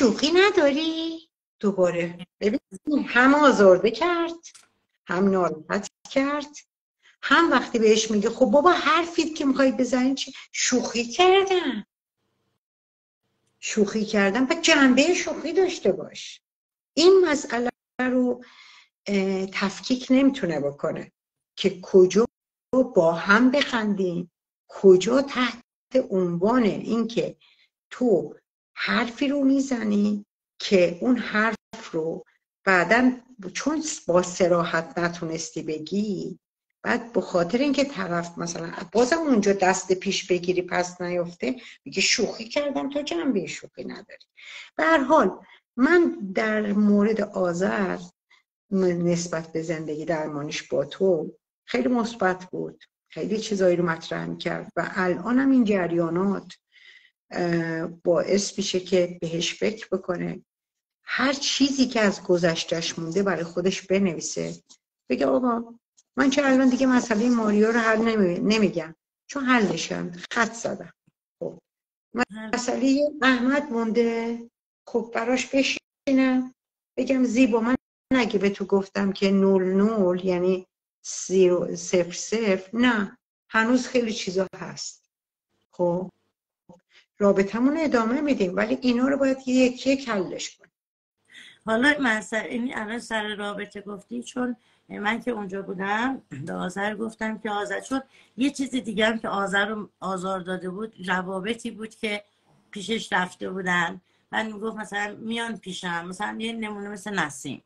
شوخی نداری؟ دوباره. ببین هم آزرده کرد هم ناراحت کرد هم وقتی بهش میگه خب بابا حرفید که می‌خوای بزنی چی؟ شوخی کردن شوخی کردن و جنبه شوخی داشته باش. این مسئله رو تفکیک نمی‌تونه بکنه که کجا با هم بخندیم کجا تحت عنوان اینکه تو حرفی رو می‌زنی که اون حرف رو بعدا چون با سراحت نتونستی بگی بعد به خاطر اینکه طرف مثلا بازم اونجا دست پیش بگیری پس نیفته میگه شوخی کردم تا جنبه شوخی نداری. به هر حال من در مورد آذر نسبت به زندگی درمانیش با تو خیلی مثبت بود. خیلی چیزایی رو مطرح کرد و الان هم این جریانات باعث میشه که بهش فکر بکنه. هر چیزی که از گذشتش مونده برای خودش بنویسه. بگه آقا من چه الان دیگه مسئله ماریو رو حل نمیگم. چون حلشم خط زدم. خب. مسئله احمد مونده. خب براش بشینم. بگم زیبا من اگه به تو گفتم که نول نول یعنی زیرو صفر صفر. نه هنوز خیلی چیزا هست. خب رابطمون ادامه میدیم ولی اینا رو باید یکی یک حلش کنیم. حالا سر این الان سر رابطه گفتی چون من که اونجا بودم به آذر گفتم که آذر چون یه چیز دیگه هم که آذر رو آزار داده بود روابطی بود که پیشش رفته بودن. من می‌گفت مثلا میان پیشم مثلا یه نمونه مثل نسیم.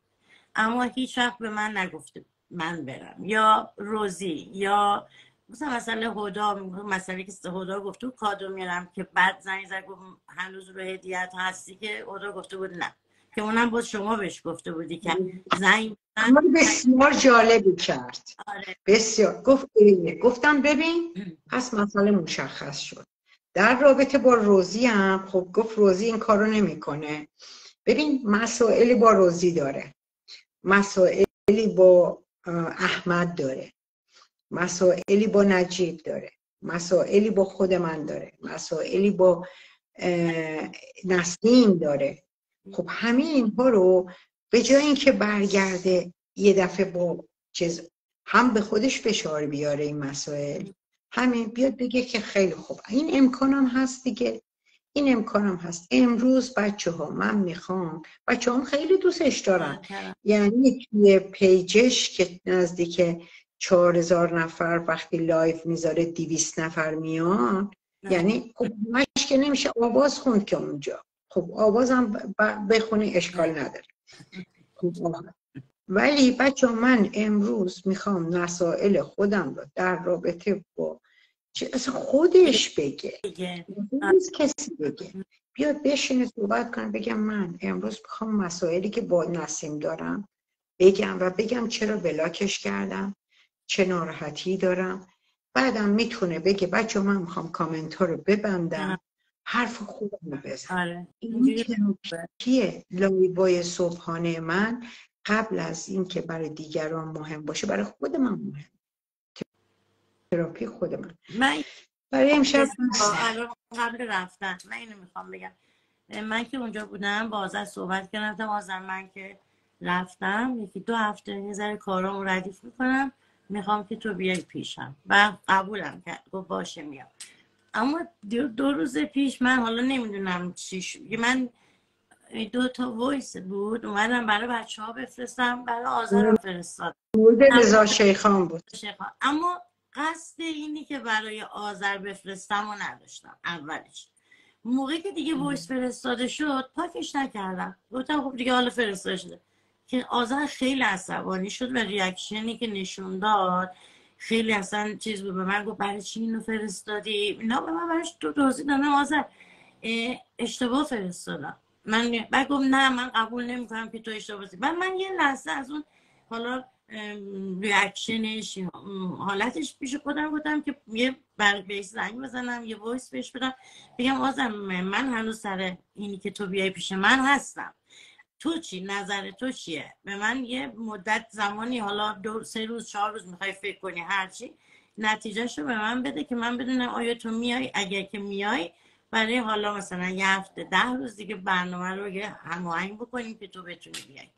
اما هیچ وقت به من نگفته من برم. یا روزی یا مثلا مسئله هدا مسئله که هدا گفته کادو میارم که بعد زنگ زد گفت هنوز رو هدیت هستی که هدا گفته بود نه. که اونم باز شما بهش گفته بودی که زنگ بسیار جالبی کرد. آره. بسیار. گفت گفتم ببین پس مسئله مشخص شد. در رابطه با روزی هم خب گفت روزی این کارو نمی‌کنه. ببین مسائلی با روزی داره. مسائلی با احمد داره. مسائلی با نجیب داره. مسائلی با خود من داره. مسائلی با نسیم داره. خب همین اینها رو به جای اینکه برگرده یه دفعه با چیز هم به خودش فشار بیاره این مسائل همین بیاد بگه که خیلی خوب. این امکانم هست دیگه. این امکانم هست. امروز بچه ها من می‌خوام بچه هم خیلی دوستش دارن. یعنی توی page ش که نزدیک چهار هزار نفر وقتی live می‌ذاره دیویست نفر میان یعنی خب که نمیشه آواز خوند که اونجا. خب آوازم بخونی اشکال نداره. ولی بچه من امروز می‌خوام مسائل خودم رو در رابطه با چه خودش بگه. امروز کسی بگه. بیاد بشینه صحبت کنم بگم من امروز می‌خوام مسائلی که با نسیم دارم بگم و بگم چرا بلاکش کردم چه ناراحتی دارم. بعدم می‌تونه بگه بچه من می‌خوام کامنت ها رو ببندم. حرف خوب رو بزن. آره. این تراپی لایبای صبحانه من قبل از اینکه برای دیگران مهم باشه برای خود من مهم. تراپی خود من برای امشب قبل رفتن. من اینو می‌خوام بگم. من که اونجا بودم با آزر صحبت کردم آزر من که رفتم. یکی دو هفته یه ذره کارامو ردیف می‌کنم. می‌خوام که تو بیای پیشم. و قبولم کرد گفت باشه میام. اما دو, روز پیش من حالا نمی‌دونم چی شد. من دو تا voice بود اومدم برای بچه ها بفرستم برای آذرم فرستاد مورد رضا شیخان بود. اما قصد اینی که برای آذر بفرستم و نداشتم اولش. موقعی که دیگه voice فرستاده شد پاکش نکردم. گفتم خب دیگه حالا فرستاده شده. که آذر خیلی عصبانی شد و reaction ی که نشون داد خیلی اصلا چیز بود. به من گفت برای چی اینو فرستادی؟ اینا به من برایش تو توضیح دادم آذر اشتباه فرستادم. من بعد گفت نه من قبول نمی‌کنم که تو اشتباه بعد من یه لحظه از اون حالا reaction ش حالتش پیش خودم بودم که یه بهش زنگ بزنم یه voice بهش بدم. بگم آذر من هنوز سر اینی که تو بیای پیش من هستم. تو چی؟ نظر تو چیه؟ به من یه مدت زمانی حالا دو سه روز چهار روز می‌خوای فکر کنی هرچی نتیجهش رو به من بده که من بدونم آیا تو میای؟ اگر که میای برای حالا مثلا یه هفته ده روز دیگه برنامه رو هماهنگ بکنیم که تو بتونی بیای.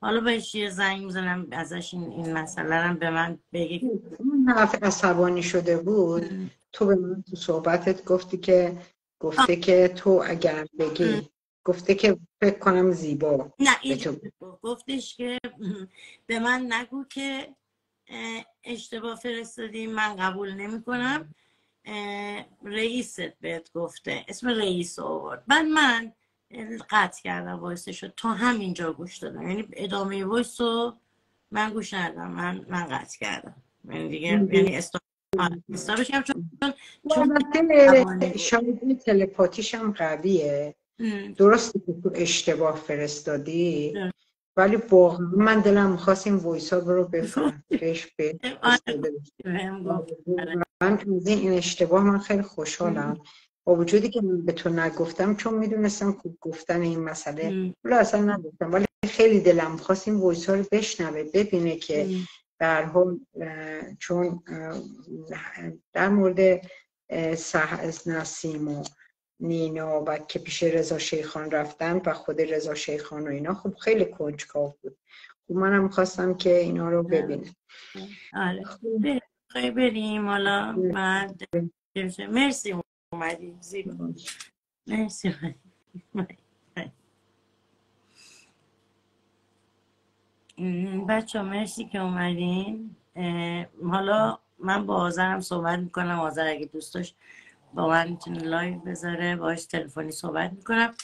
حالا بهش یه زنگ می‌زنم؟ ازش این, این مسئله رو به من بگی. اون حرف عصبانی شده بود. تو به من تو صحبتت گفتی که گفته که تو اگر بگی گفته که فکر کنم زیبا. نه این گفتش که به من نگو که اشتباه فرستادی. من قبول نمی کنم رئیست بهت گفته. اسم رئیس آورد. بعد من قطع کردم وایسه شد تا همینجا گوش دادم. یعنی ادامه وایس رو من گوش ندادم. من من قطع کردم. یعنی دیگه یعنی استابش هم چون چون شاید تلپاتیش هم قویه. درسته که تو اشتباه فرستادی ولی با من دلم می‌خواست این ویس ها رو بفرم [LAUGHS] به من این اشتباه من خیلی خوشحالم. با وجودی که من به تو نگفتم چون می‌دونستم که گفتن این مسئله. ولی اصلا نگفتم. ولی خیلی دلم خواست این ویس ها رو بشنوه ببینه که در حال چون در مورد نسیم و نینا و که پیش رضا شیخان رفتن و خود رضا شیخان و اینا خب خیلی کنجکاو بود. خب منم خواستم که اینا رو ببینم. آره. خیلی بریم. حالا بعد مرسی. اومدی مرسی بچه مرسی که اومدین. حالا من با آذرم صحبت می‌کنم. آذر اگه دوست داشت با من می‌تونه live بذاره باش تلفنی صحبت می‌کنم.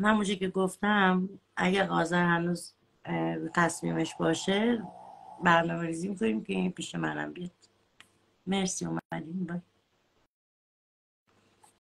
همونجا که گفتم اگر آذر هنوز تصمیمش باشه برنامه ریزی می‌کنیم که این پیش منم بیاد. مرسی اومدین بای.